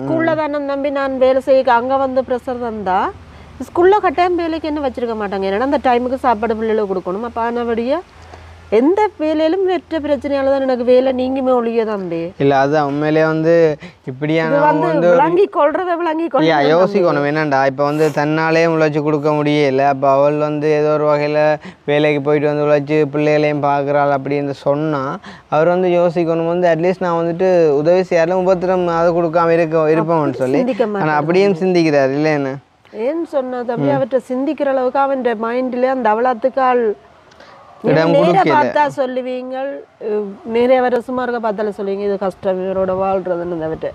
ஸ்கூலில் தானே தம்பி நான் வேலை செய்ய அங்கே வந்து ப்ரெஷர் தந்தா ஸ்கூலில் கட்டாயம் வேலைக்கு என்ன வச்சிருக்க மாட்டாங்க. ஏன்னா அந்த டைமுக்கு சாப்பாடு பிள்ளைகளுக்கு கொடுக்கணும். அப்போ ஆனபடியாக எந்த வேலையிலும் வெற்ற பிரச்சனையால தான் எனக்கு வேலை நீங்குமே ஒழிய தம்பி. இல்லை அதுதான் உண்மையிலேயே வந்து இப்படியான வந்து விளங்கி கொள்றத விளங்கி கொள்ள யோசிக்கணும். என்னண்டா? இப்போ வந்து தன்னாலே உழைச்சி கொடுக்க முடியல அப்போ அவள் வந்து ஏதோ ஒரு வகையில் வேலைக்கு போயிட்டு வந்து உழைச்சி பிள்ளைகளையும் பார்க்குறாள் அப்படின்னு சொன்னால் அவர் வந்து யோசிக்கணும். வந்து அட்லீஸ்ட் நான் வந்துட்டு உதவி செய்யாலும் உபத்திரம் அது கொடுக்காம இருக்க இருப்போம்னு சொல்லி. ஆனால் அப்படியும் சிந்திக்கிறார். இல்லைன்னு ஏன்னு சொன்ன தம்பி? அவற்றை சிந்திக்கிற அளவுக்கு அவன் மைண்ட்ல அந்த அவலத்துக்கால் இடம். பார்த்தா சொல்லுவீங்க நிறைய வர சும்மா இருக்க பார்த்தாலும் சொல்லுவீங்க இது கஷ்டம் இவரோட வாழ்றதுன்னு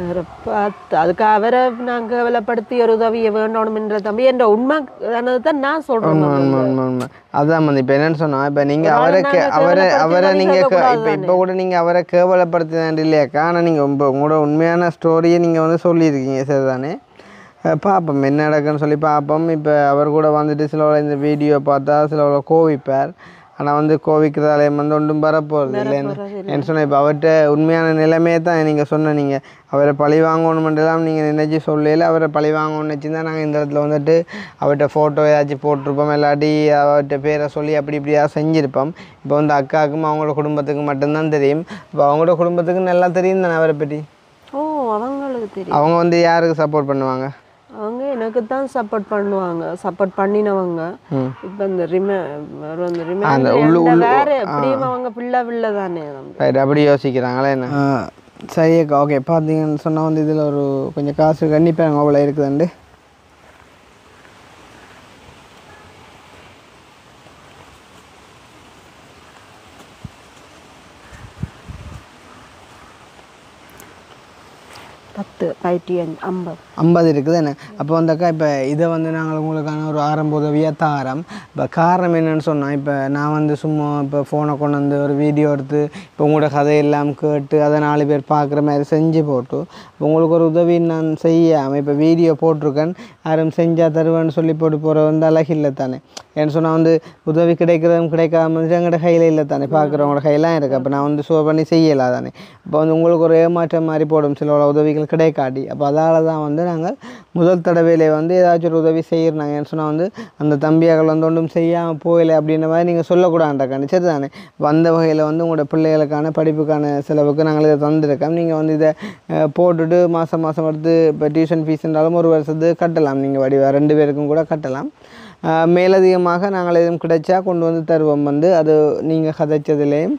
வேற பார்த்து அதுக்கு அவரை நான் கேவலப்படுத்தி ஒரு உதவியை வேண்டணும்ன்ற தம்பி என்ற உண்மை தான் நான் உண்மை அதான் வந்து இப்போ என்னன்னு சொன்னா இப்போ நீங்கள் அவரை அவரை அவரை நீங்கள் இப்போ இப்போ கூட நீங்கள் அவரை கேவலப்படுத்தினாண்டு இல்லையாக்கா ஆனால் நீங்கள் உங்களோட உண்மையான ஸ்டோரியை நீங்கள் வந்து சொல்லியிருக்கீங்க சரிதானே? பார்ப்போம் என்ன நடக்குன்னு சொல்லி பார்ப்போம் இப்போ அவர் கூட வந்துட்டு சில இந்த வீடியோ பார்த்தா சில கோவிப்பார். ஆனால் வந்து கோவிக்கிறதாலே வந்து ஒன்றும் வரப்போகிறது இல்லைன்னு என்ன சொன்னால் இப்போ அவர்கிட்ட உண்மையான நிலைமையை தான் நீங்கள் சொன்ன நீங்கள் அவரை பழி வாங்கணுமென்றலாம் நீங்கள் நினைச்சு சொல்லல அவரை பழி வாங்கணும்னு தான் நாங்கள் இந்த இடத்துல வந்துட்டு அவர்கிட்ட ஃபோட்டோ ஏதாச்சும் போட்டிருப்போம். இல்லாட்டி அவர்கிட்ட பேரை சொல்லி அப்படி இப்படியா செஞ்சுருப்போம். இப்போ வந்து அக்காவுக்கும் அவங்களோட குடும்பத்துக்கும் மட்டும்தான் தெரியும். இப்போ அவங்களோட குடும்பத்துக்கு நல்லா தெரியும் தானே அவரை பற்றி? ஓ அவங்களுக்கு தெரியும். அவங்க வந்து யாருக்கு சப்போர்ட் பண்ணுவாங்க? அவங்க எனக்கு தான் சப்போர்ட் பண்ணுவாங்க. சப்போர்ட் பண்ணினவங்க. இப்போ இந்த ரிமே அந்த ரிமே அந்த உள்ளு- உள்ளு- வேற எப்படியும் அவங்க பிள்ளை பிள்ளை தானே அப்படி யோசிக்கிறாங்களே என்ன? சரி அக்கா ஓகே பார்த்தீங்கன்னு சொன்னால் வந்து இதில் ஒரு கொஞ்சம் காசு கண்டிப்பாக அவ்வளோ இருக்குதுண்டு. சொசைட்டி ஐம்பது ஐம்பது இருக்குது என்ன அப்போ வந்தாக்கா இப்போ இதை வந்து நாங்கள் உங்களுக்கான ஒரு ஆரம்ப உதவியாக தாரம் இப்போ காரணம் என்னென்னு சொன்னால் இப்போ நான் வந்து சும்மா இப்போ ஃபோனை கொண்டு வந்து ஒரு வீடியோ எடுத்து இப்போ உங்களோட கதையெல்லாம் கேட்டு அதை நாலு பேர் பார்க்குற மாதிரி செஞ்சு போட்டு இப்போ உங்களுக்கு ஒரு உதவி நான் செய்யாமல் இப்போ வீடியோ போட்டிருக்கேன் யாரும் செஞ்சால் தருவேன்னு சொல்லி போட்டு போகிற வந்து அழகில்லை தானே ஏன்னு சொன்னால் வந்து உதவி கிடைக்கிறதும் கிடைக்காம வந்து எங்களோட கையில் இல்லை தானே. பார்க்குறவங்களோட கையெல்லாம் இருக்குது அப்போ நான் வந்து ஷோ பண்ணி செய்யலை தானே இப்போ வந்து உங்களுக்கு ஒரு ஏமாற்றம் மாதிரி போடும் சில உதவிகள் கிடைக்காட்டி. அப்போ அதால் தான் வந்து நாங்கள் முதல் தடவையிலே வந்து ஏதாச்சும் ஒரு உதவி செய்கிறாங்க ஏன்னு சொன்னால் வந்து அந்த தம்பியாக்கள் வந்து ஒன்றும் செய்யாமல் போகலை அப்படின்ற மாதிரி நீங்கள் சொல்லக்கூடாண்டாக்காண்டி சரி தானே வந்த வகையில் வந்து உங்களோட பிள்ளைகளுக்கான படிப்புக்கான செலவுக்கு நாங்கள் இதை தந்திருக்கோம். நீங்கள் வந்து இதை போட்டுட்டு மாதம் மாதம் எடுத்து இப்போ டியூஷன் ஃபீஸ்ன்றாலும் ஒரு வருஷத்துக்கு கட்டலாம். நீங்கள் வடிவ ரெண்டு பேருக்கும் கூட கட்டலாம். மேலதிகமாக நாங்கள் எதுவும் கிடைச்சா கொண்டு வந்து தருவோம் வந்து. அது நீங்கள் கதைச்சதுலேயும்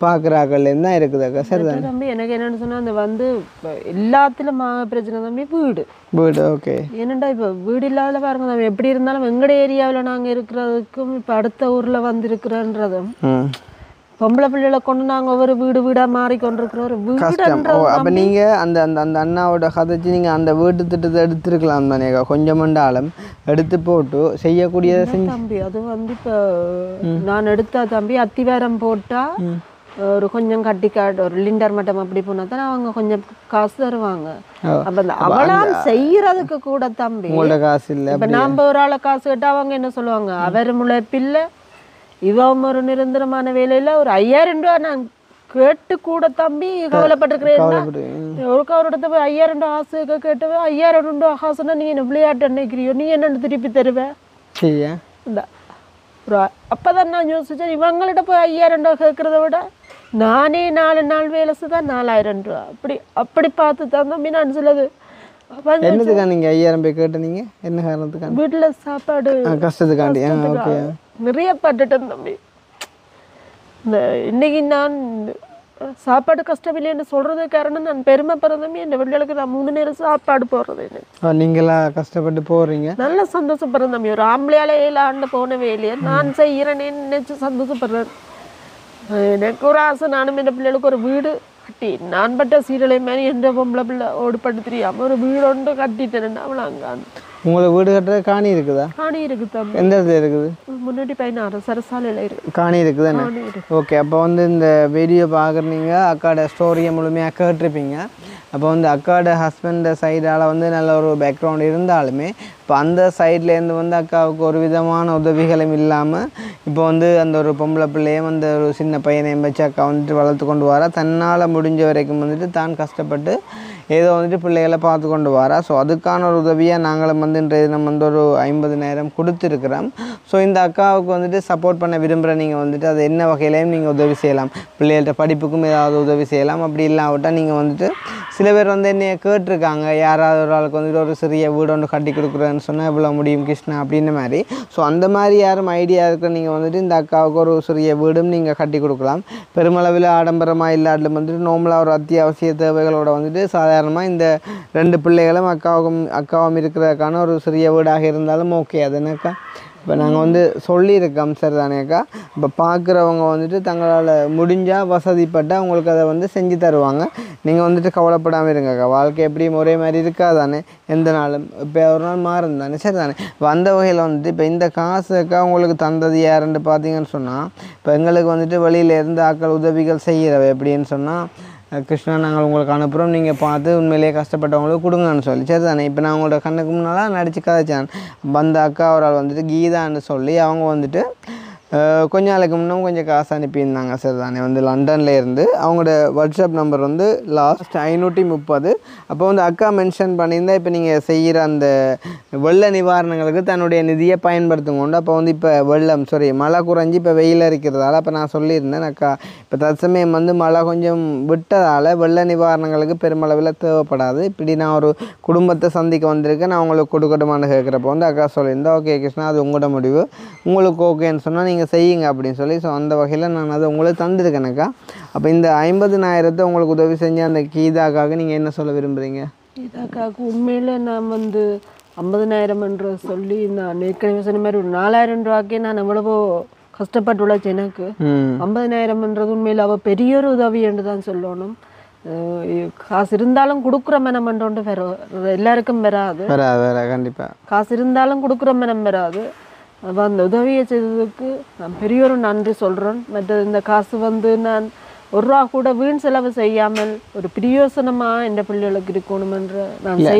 பார்க்குறாக்கள்லேயும் தான் இருக்குது அக்கா. சரி தானே தம்பி எனக்கு என்னன்னு சொன்னா அந்த வந்து இப்ப எல்லாத்திலும் மா- பிரச்சனை தம்பி வீடு. வீடு ஓகே. ஏனண்டா இப்போ வீடு இல்லாத பாருங்க தம்பி எப்படி இருந்தாலும் எங்கட ஏரியாவில் நாங்கள் இருக்கிறதுக்கும் இப்போ அடுத்த ஊரில் வந்திருக்கிறன்றதும் பொம்பளை பிள்ளைகளை கொண்டு நாங்கள் ஒவ்வொரு வீடு வீடாக மாறிக்கொண்டிருக்கிற ஒரு கஷ்டம். ஓ அப்போ நீங்கள் அந்த அந்த அந்த அண்ணாவோட கதைச்சு நீங்கள் அந்த வீட்டு திட்டத்தை எடுத்துருக்கலாம் தானேக்கா கொஞ்சம் மண்டாலும் எடுத்து போட்டு செய்யக்கூடியதை செஞ்சு தம்பி? அது வந்து இப்போ நான் எடுத்தா தம்பி அத்திவாரம் போட்டா ஒரு கொஞ்சம் கட்டி காட்டு ஒரு லிண்டர் மட்டம் அப்படி போனா தான் அவங்க கொஞ்சம் காசு தருவாங்க. அப்ப அந்த அவளாம் செய்யறதுக்கு கூட தம்பி. காசு இல்லை இப்ப நாம ஒரு ஆளை காசு கேட்டா அவங்க என்ன சொல்லுவாங்க? அவர் முளைப்பில்ல இவன் ஒரு நிரந்தரமான வேலையில ஒரு ஐயாயிரம் ரூபா நான் கேட்டு கூட தம்பி கவலைப்பட்டிருக்கிறேன் கவலைப்படு ஒருக்கா ஒரு இடத்த போய் ஐயாயிரம் ரூபா ஆசை கேட்டவ ஐயாயிரம் ரூபா காசுன்னா நீ என்ன விளையாட்டு நினைக்கிறியோ நீ என்னன்னு திருப்பி தருவ? சரியா? இந்த அப்பதான் நான் யோசிச்சேன் இவங்கள்ட்ட போய் ஐயாயிரம் ரூபா கேட்கறத விட நானே நாலு நாள் வேலை செய்தா நாலாயிரம் ரூபா. அப்படி அப்படி பார்த்து தான் தம்பி நான் சிலது என்னதுக்கா நீங்கள் ஐயாயிரம் போய் கேட்டு நீங்கள் என்ன காரணத்துக்காண்டி? வீட்டுல சாப்பாடு கஷ்டத்துக்காண்டி. ஆ ஓகே. நிறைய பட்டுட்டேன் தம்பி. இந்த இன்னைக்கு நான் சாப்பாடு கஷ்டம் இல்லைன்னு சொல்றது காரணம் நான் பெருமைப்படுற தம்பி. என் பிள்ளைகளுக்கு நான் மூணு நேரம் சாப்பாடு போடுறது நீங்களா கஷ்டப்பட்டு போகிறீங்க நல்ல சந்தோஷப்படுறேன் தம்பி. ஒரு ஆம்பளையால ஏழு ஆண்டு போன வேலையை நான் செய்கிறேனே நினைச்சு சந்தோஷப்படுறேன். எனக்கு ஒரு ஆசை நானும் என் பிள்ளைகளுக்கு ஒரு வீடு கட்டி நான் பட்ட சீரலை மாதிரி எந்த பொம்பளை பிள்ளை ஓடுபட்டு தெரியாமல் ஒரு வீடு ஒன்று கட்டிட்டேன் அவளை அங்கே உங்களை வீடு கட்டுறது காணி இருக்குதா? காணி இருக்கு தம்பி. எந்த இடத்துல இருக்குது? முன்னாடி பதினாறு சரசாலையில இருக்கு. காணி இருக்குது காணி இருக்கு. ஓகே அப்போ வந்து இந்த வீடியோ பார்க்குறீங்க அக்காவோட ஸ்டோரியை முழுமையாக கேட்டிருப்பீங்க. அப்போ வந்து அக்காவோட ஹஸ்பண்ட் சைடால் வந்து நல்ல ஒரு பேக்ரவுண்ட் இருந்தாலுமே இப்போ அந்த சைட்லேருந்து வந்து அக்காவுக்கு ஒரு விதமான உதவிகளும் இல்லாமல் இப்போ வந்து அந்த ஒரு பொம்பளை பிள்ளையும் அந்த ஒரு சின்ன பையனையும் வச்சு அக்கா வந்துட்டு வளர்த்து கொண்டு வரா. தன்னால் முடிஞ்ச வரைக்கும் வந்துட்டு தான் கஷ்டப்பட்டு ஏதோ வந்துட்டு பிள்ளைகளை பார்த்து கொண்டு வரா. ஸோ அதுக்கான ஒரு உதவியாக நாங்களும் வந்து இன்றைய தினம் வந்து ஒரு ஐம்பது நேரம் கொடுத்துருக்குறோம். ஸோ இந்த அக்காவுக்கு வந்துட்டு சப்போர்ட் பண்ண விரும்புகிற நீங்கள் வந்துட்டு அது என்ன வகையிலையும் நீங்கள் உதவி செய்யலாம். பிள்ளைகள்கிட்ட படிப்புக்கும் ஏதாவது உதவி செய்யலாம். அப்படி இல்லாவிட்டால் நீங்கள் வந்துட்டு சில பேர் வந்து என்னைய கேட்டிருக்காங்க. யாராவது ஒரு ஆளுக்கு வந்துட்டு ஒரு சிறிய வீடு ஒன்று கட்டி கொடுக்குறேன்னு சொன்னால் இவ்வளோ முடியும் கிருஷ்ணா அப்படின்ற மாதிரி. ஸோ அந்த மாதிரி யாரும் ஐடியா இருக்கிற நீங்கள் வந்துட்டு இந்த அக்காவுக்கு ஒரு சிறிய வீடும் நீங்கள் கட்டி கொடுக்கலாம். பெருமளவில் ஆடம்பரமாக இல்லாட்டிலும் வந்துட்டு நோம்பலாக ஒரு அத்தியாவசிய தேவைகளோட வந்துட்டு சாதாரணமாக இந்த ரெண்டு பிள்ளைகளும் அக்காவுக்கும் அக்காவும் இருக்கிறதுக்கான ஒரு சிறிய வீடாக இருந்தாலும் ஓகே அது என்னக்கா? இப்போ நாங்கள் வந்து சொல்லியிருக்கோம் சார் தானேக்கா இப்போ பார்க்குறவங்க வந்துட்டு தங்களால் முடிஞ்சால் வசதிப்பட்டு அவங்களுக்கு அதை வந்து செஞ்சு தருவாங்க. நீங்கள் வந்துட்டு கவலைப்படாமல் இருங்கக்கா வாழ்க்கை எப்படியும் ஒரே மாதிரி இருக்காதானே? எந்த நாளும். இப்போ ஒரு நாள் மாறும் தானே? சரி தானே? வந்த வகையில் வந்துட்டு இப்போ இந்த காசுக்கா உங்களுக்கு தந்தது யாருன்னு பார்த்தீங்கன்னு சொன்னால் இப்போ எங்களுக்கு வந்துட்டு வெளியில் இருந்து ஆக்கள் உதவிகள் செய்கிறவ எப்படின்னு சொன்னால் கிருஷ்ணா நாங்கள் உங்களுக்கு அனுப்புகிறோம் நீங்கள் பார்த்து உண்மையிலேயே கஷ்டப்பட்டவங்களுக்கு கொடுங்கன்னு சொல்லி. சரி தானே இப்போ நான் உங்களோட கண்ணுக்கு முன்னால் நடிச்சு கதைச்சேன். வந்த அக்கா ஒரு ஆள் வந்துட்டு கீதான்னு சொல்லி அவங்க வந்துட்டு கொஞ்ச நாளைக்கு முன்னும் கொஞ்சம் காசு அனுப்பியிருந்தாங்க சார் தானே. வந்து லண்டனில் இருந்து. அவங்களோட வாட்ஸ்அப் நம்பர் வந்து லாஸ்ட் ஐநூற்றி முப்பது. அப்போ வந்து அக்கா மென்ஷன் பண்ணியிருந்தா இப்போ நீங்கள் செய்கிற அந்த வெள்ள நிவாரணங்களுக்கு தன்னுடைய நிதியை பயன்படுத்துங்கொண்டு அப்போ வந்து இப்போ வெள்ளம் சாரி மழை குறைஞ்சி இப்போ வெயில் இருக்கிறதால அப்போ நான் சொல்லியிருந்தேன் அக்கா. இப்போ தற்சமயம் வந்து மழை கொஞ்சம் விட்டதால் வெள்ள நிவாரணங்களுக்கு பெருமளவில் தேவைப்படாது. இப்படி நான் ஒரு குடும்பத்தை சந்திக்க வந்திருக்கேன். நான் உங்களுக்கு கொடுக்கட்டுமான்னு கேட்குறப்போ வந்து அக்கா சொல்லியிருந்தேன் ஓகே கிருஷ்ணா அது உங்களோட முடிவு. உங்களுக்கு ஓகேன்னு சொன்னால் நீங்கள் செய்யுங்க அப்படின்னு சொல்லி ஸோ அந்த வகையில் நான் அதை உங்களுக்கு தந்திருக்கேனக்கா. அப்போ இந்த ஐம்பதுனாயிரத்தை உங்களுக்கு உதவி செஞ்ச அந்த கீதாக்காக நீங்கள் என்ன சொல்ல விரும்புகிறீங்க இதாக்காக்கு உண்மையில நான் வந்து ஐம்பதனாயிரம் என்று சொல்லி நான் ஏற்கனவே சொன்ன மாதிரி ஒரு நாலாயிரம் ரூபாய்க்கே நான் எவ்வளவோ கஷ்டப்பட்டு உழைச்சேன் எனக்கு. ஐம்பதனாயிரம்ன்றது உண்மையில் அவள் பெரிய ஒரு உதவி என்று தான் சொல்லணும். காசு இருந்தாலும் கொடுக்குற மனம் என்றொன்று வேற எல்லாருக்கும் வராது. வேற கண்டிப்பாக காசு இருந்தாலும் கொடுக்குற மனம் வராது. அந்த உதவியை செய்ததுக்கு நான் பெரியோரும் நன்றி சொல்கிறேன் மற்ற இந்த காசு வந்து நான் ஒரு ரூபா கூட வீண் செலவு செய்யாமல் ஒரு பிரயோசனமாக இந்த பிள்ளைகளுக்கு இருக்கணும் என்று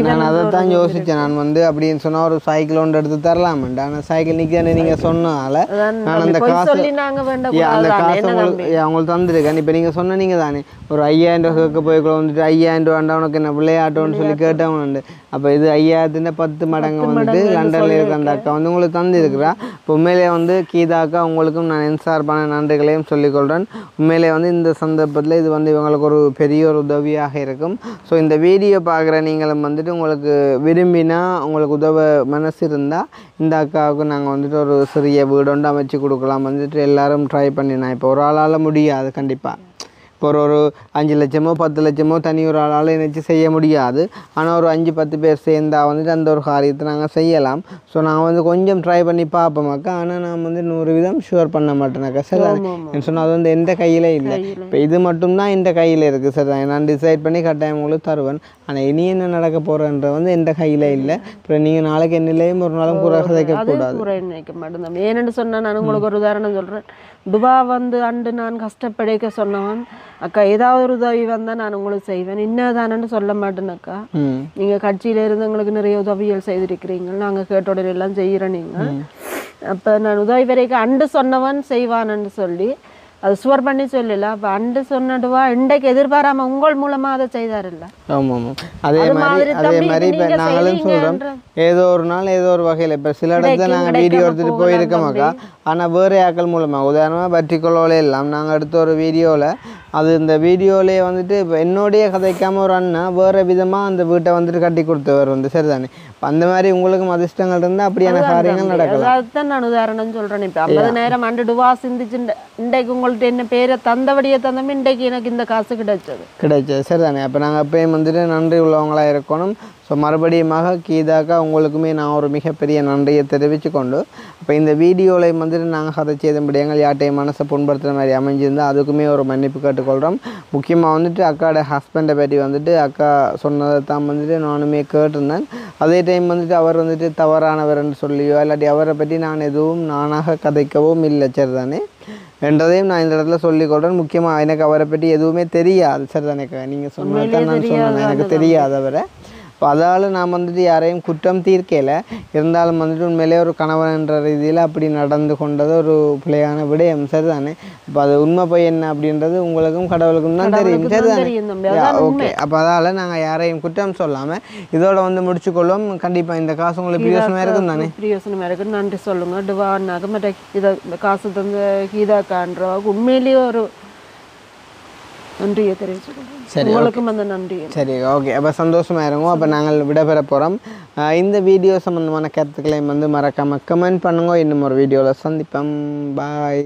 நான் அதை தான் யோசித்தேன் நான் வந்து அப்படின்னு சொன்னால் ஒரு சைக்கிள் ஒன்று எடுத்து தரலாமேன்டா ஆனால் சைக்கிள் நிற்கிறேன்னு நீங்கள் சொன்னதால அதான் நான் அந்த பொய் காசு நாங்க அந்த காசு உங்களுக்கு உங்களுக்கு தந்துருக்கேன். இப்போ நீங்கள் சொன்ன நீங்கள் தானே. ஒரு ஐயாயிரம் ரூபா கேட்க போய்க்குள்ள வந்துட்டு ஐயாயிரம் ரூபா வேண்டாம் உனக்கு என்ன விளையாட்டோன்னு சொல்லி கேட்டவன் உண்டு அப்போ இது ஐயாயிரத்துன பத்து மடங்கு வந்துட்டு லண்டனில் இருக்க அந்த அக்கா வந்து உங்களுக்கு தந்திருக்கிறா. இப்போ உண்மையிலேயே வந்து கீதா அக்கா உங்களுக்கும் நான் என் சார்பான நன்றிகளையும் சொல்லிக்கொள்கிறேன் உண்மையிலே வந்து இந்த சந்தர்ப்பத்தில் இது வந்து இவங்களுக்கு ஒரு பெரிய ஒரு உதவியாக இருக்கும். ஸோ இந்த வீடியோ பார்க்குற நீங்களும் வந்துட்டு உங்களுக்கு விரும்பினா உங்களுக்கு உதவ மனசு இருந்தால் இந்த அக்காவுக்கு நாங்கள் வந்துட்டு ஒரு சிறிய வீடு ஒன்று அமைச்சு கொடுக்கலாம். வந்துட்டு எல்லாரும் ட்ரை பண்ணினா இப்போ ஒரு ஆளால் முடியாது கண்டிப்பாக இப்போ ஒரு ஒரு அஞ்சு லட்சமோ பத்து லட்சமோ தனி ஒரு ஆளால் இணைச்சு செய்ய முடியாது. ஆனால் ஒரு அஞ்சு பத்து பேர் சேர்ந்தா வந்துட்டு அந்த ஒரு காரியத்தை நாங்கள் செய்யலாம். ஸோ நாங்கள் வந்து கொஞ்சம் ட்ரை பண்ணி பார்ப்போமாக்கா ஆனால் நான் வந்து நூறு விதம் ஷுவர் பண்ண மாட்டேனாக்கா சார் சொன்னால் அது வந்து எந்த கையில் இல்லை. இப்போ இது மட்டும்தான் எந்த கையில் இருக்குது சார் நான் டிசைட் பண்ணி கட்டாயம் உங்களுக்கு தருவேன். ஆனால் இனி என்ன நடக்க போகிறன்ற வந்து எந்த கையில் இல்லை. அப்புறம் நீங்கள் நாளைக்கு என்னிலையும் ஒரு நாளும் குறை கதைக்க அது கூடாது குறை நினைக்க மாட்டேன் ஏன்னு சொன்னா நான் உங்களுக்கு ஒரு உதாரணம் சொல்றேன். துபா வந்து அண்டு நான் கஷ்டப்படைக்க சொன்னவன். அக்கா ஏதாவது ஒரு உதவி வந்தா நான் உங்களுக்கு செய்வேன். இன்னதானு சொல்ல மாட்டேன் அக்கா. ம். நீங்க கட்சியில இருந்து எங்களுக்கு நிறைய உதவிகள் செய்திருக்கிறீங்க. நாங்க கேட்ட உடனே எல்லாம் செய்யறோம் நீங்க. அப்ப நான் உதவி வரைக்கும் அண்டு சொன்னவன் செய்வான்னு சொல்லி அது சுவர் பண்ணி சொல்லல அப்ப அண்டு சொன்னடுவா இன்றைக்கு எதிர்பாராம உங்கள் மூலமா அதை செய்தாருல்ல? ஆமாம் அதே மாதிரி அதே மாதிரி இப்போ நீங்க நாங்களும் சொல்கிறோம் ஏதோ ஒரு நாள் ஏதோ ஒரு வகையில் இப்போ சில இடத்துல நாங்கள் வீடியோ எடுத்துகிட்டு போயிருக்கோமாக்கா ஆனால் வேறு ஆக்கள் மூலமாக உதாரணமாக பர்டிகுலோல எல்லாம் நாங்கள் எடுத்த ஒரு வீடியோவில் அது இந்த வீடியோலேயே வந்துட்டு இப்போ என்னோடைய கதைக்காம ஒரு அண்ணா வேறு விதமாக அந்த வீட்டை வந்துட்டு கட்டி கொடுத்தவர் வந்து சரிதானே? அந்த மாதிரி உங்களுக்கும் அதிர்ஷ்டங்கள் இருந்தால் அப்படியான காரியங்கள் நடக்கலாம். அதுதான் நான் உதாரணம் சொல்றேன் இப்ப. ஐம்பதனாயிரம் ஆண்டு டுவா சிந்திச்சு இன்றைக்கு உங்கள்ட்ட என்ன பேரை தந்தபடியே தந்தமே இன்றைக்கு எனக்கு இந்த காசு கிடைச்சது. கிடைச்சது. சரிதானே. அப்போ நாங்கள் எப்பயும் வந்துட்டு நன்றி உள்ளவங்களாக இருக்கணும். ஸோ மறுபடியுமாக கீதாக்கா உங்களுக்குமே நான் ஒரு மிகப்பெரிய நன்றியை தெரிவித்து கொண்டு அப்போ இந்த வீடியோவில் வந்துட்டு நாங்கள் கதை செய்தபடி எங்கள் யார்ட்டையும் மனசை புண்படுத்துகிற மாதிரி அமைஞ்சிருந்தால் அதுக்குமே ஒரு மன்னிப்பு கேட்டுக்கொள்கிறோம் முக்கியமாக வந்துட்டு அக்காவோட ஹஸ்பண்டை பற்றி வந்துட்டு அக்கா சொன்னதை தான் வந்துட்டு நானுமே கேட்டிருந்தேன். அதே டைம் வந்துட்டு அவர் வந்துட்டு தவறானவர்னு சொல்லியோ இல்லாட்டி அவரை பற்றி நான் எதுவும் நானாக கதைக்கவும் இல்லை சரிதானே? என்றதையும் நான் இந்த இடத்துல சொல்லிக்கொள்கிறேன் முக்கியமாக எனக்கு அவரை பற்றி எதுவுமே தெரியாது சரிதானே நீங்கள் சொன்னது தான் நான் சொன்னேன். எனக்கு தெரியாது அவரை. இப்போ அதால் நான் வந்துட்டு யாரையும் குற்றம் தீர்க்கல. இருந்தாலும் வந்துட்டு உண்மையிலே ஒரு கணவன் என்ற ரீதியில் அப்படி நடந்து கொண்டது ஒரு பிள்ளையான விடயம். சரிதானே? இப்போ அது உண்மை போய் என்ன அப்படின்றது உங்களுக்கும் கடவுளுக்கும் தான் தெரியும். சரிதானே? ஓகே. அப்போ அதால் நாங்கள் யாரையும் குற்றம் சொல்லாமல் இதோட வந்து முடிச்சுக்கொள்வோம். கண்டிப்பாக இந்த காசு உங்களுக்கு பிரயோசனமாக இருக்கும் தானே பிரியோசனமா இருக்கு நன்றி சொல்லுங்க. டுவான்னாக்க மற்ற இதை காசு தந்த கீதாக்கான்றவாக்கு உண்மையிலேயே ஒரு நன்றியை தெரிவிச்சுக்கிறேன் சரி, உங்களுக்கும் அந்த நன்றியை. சரி ஓகே அப்போ சந்தோஷமாக இருங்க அப்போ நாங்கள் விடைபெற போகிறோம் இந்த வீடியோ சம்மந்தமான கருத்துக்களையும் வந்து மறக்காமல் கமெண்ட் பண்ணுங்க. இன்னும் ஒரு வீடியோவில் சந்திப்போம். பாய்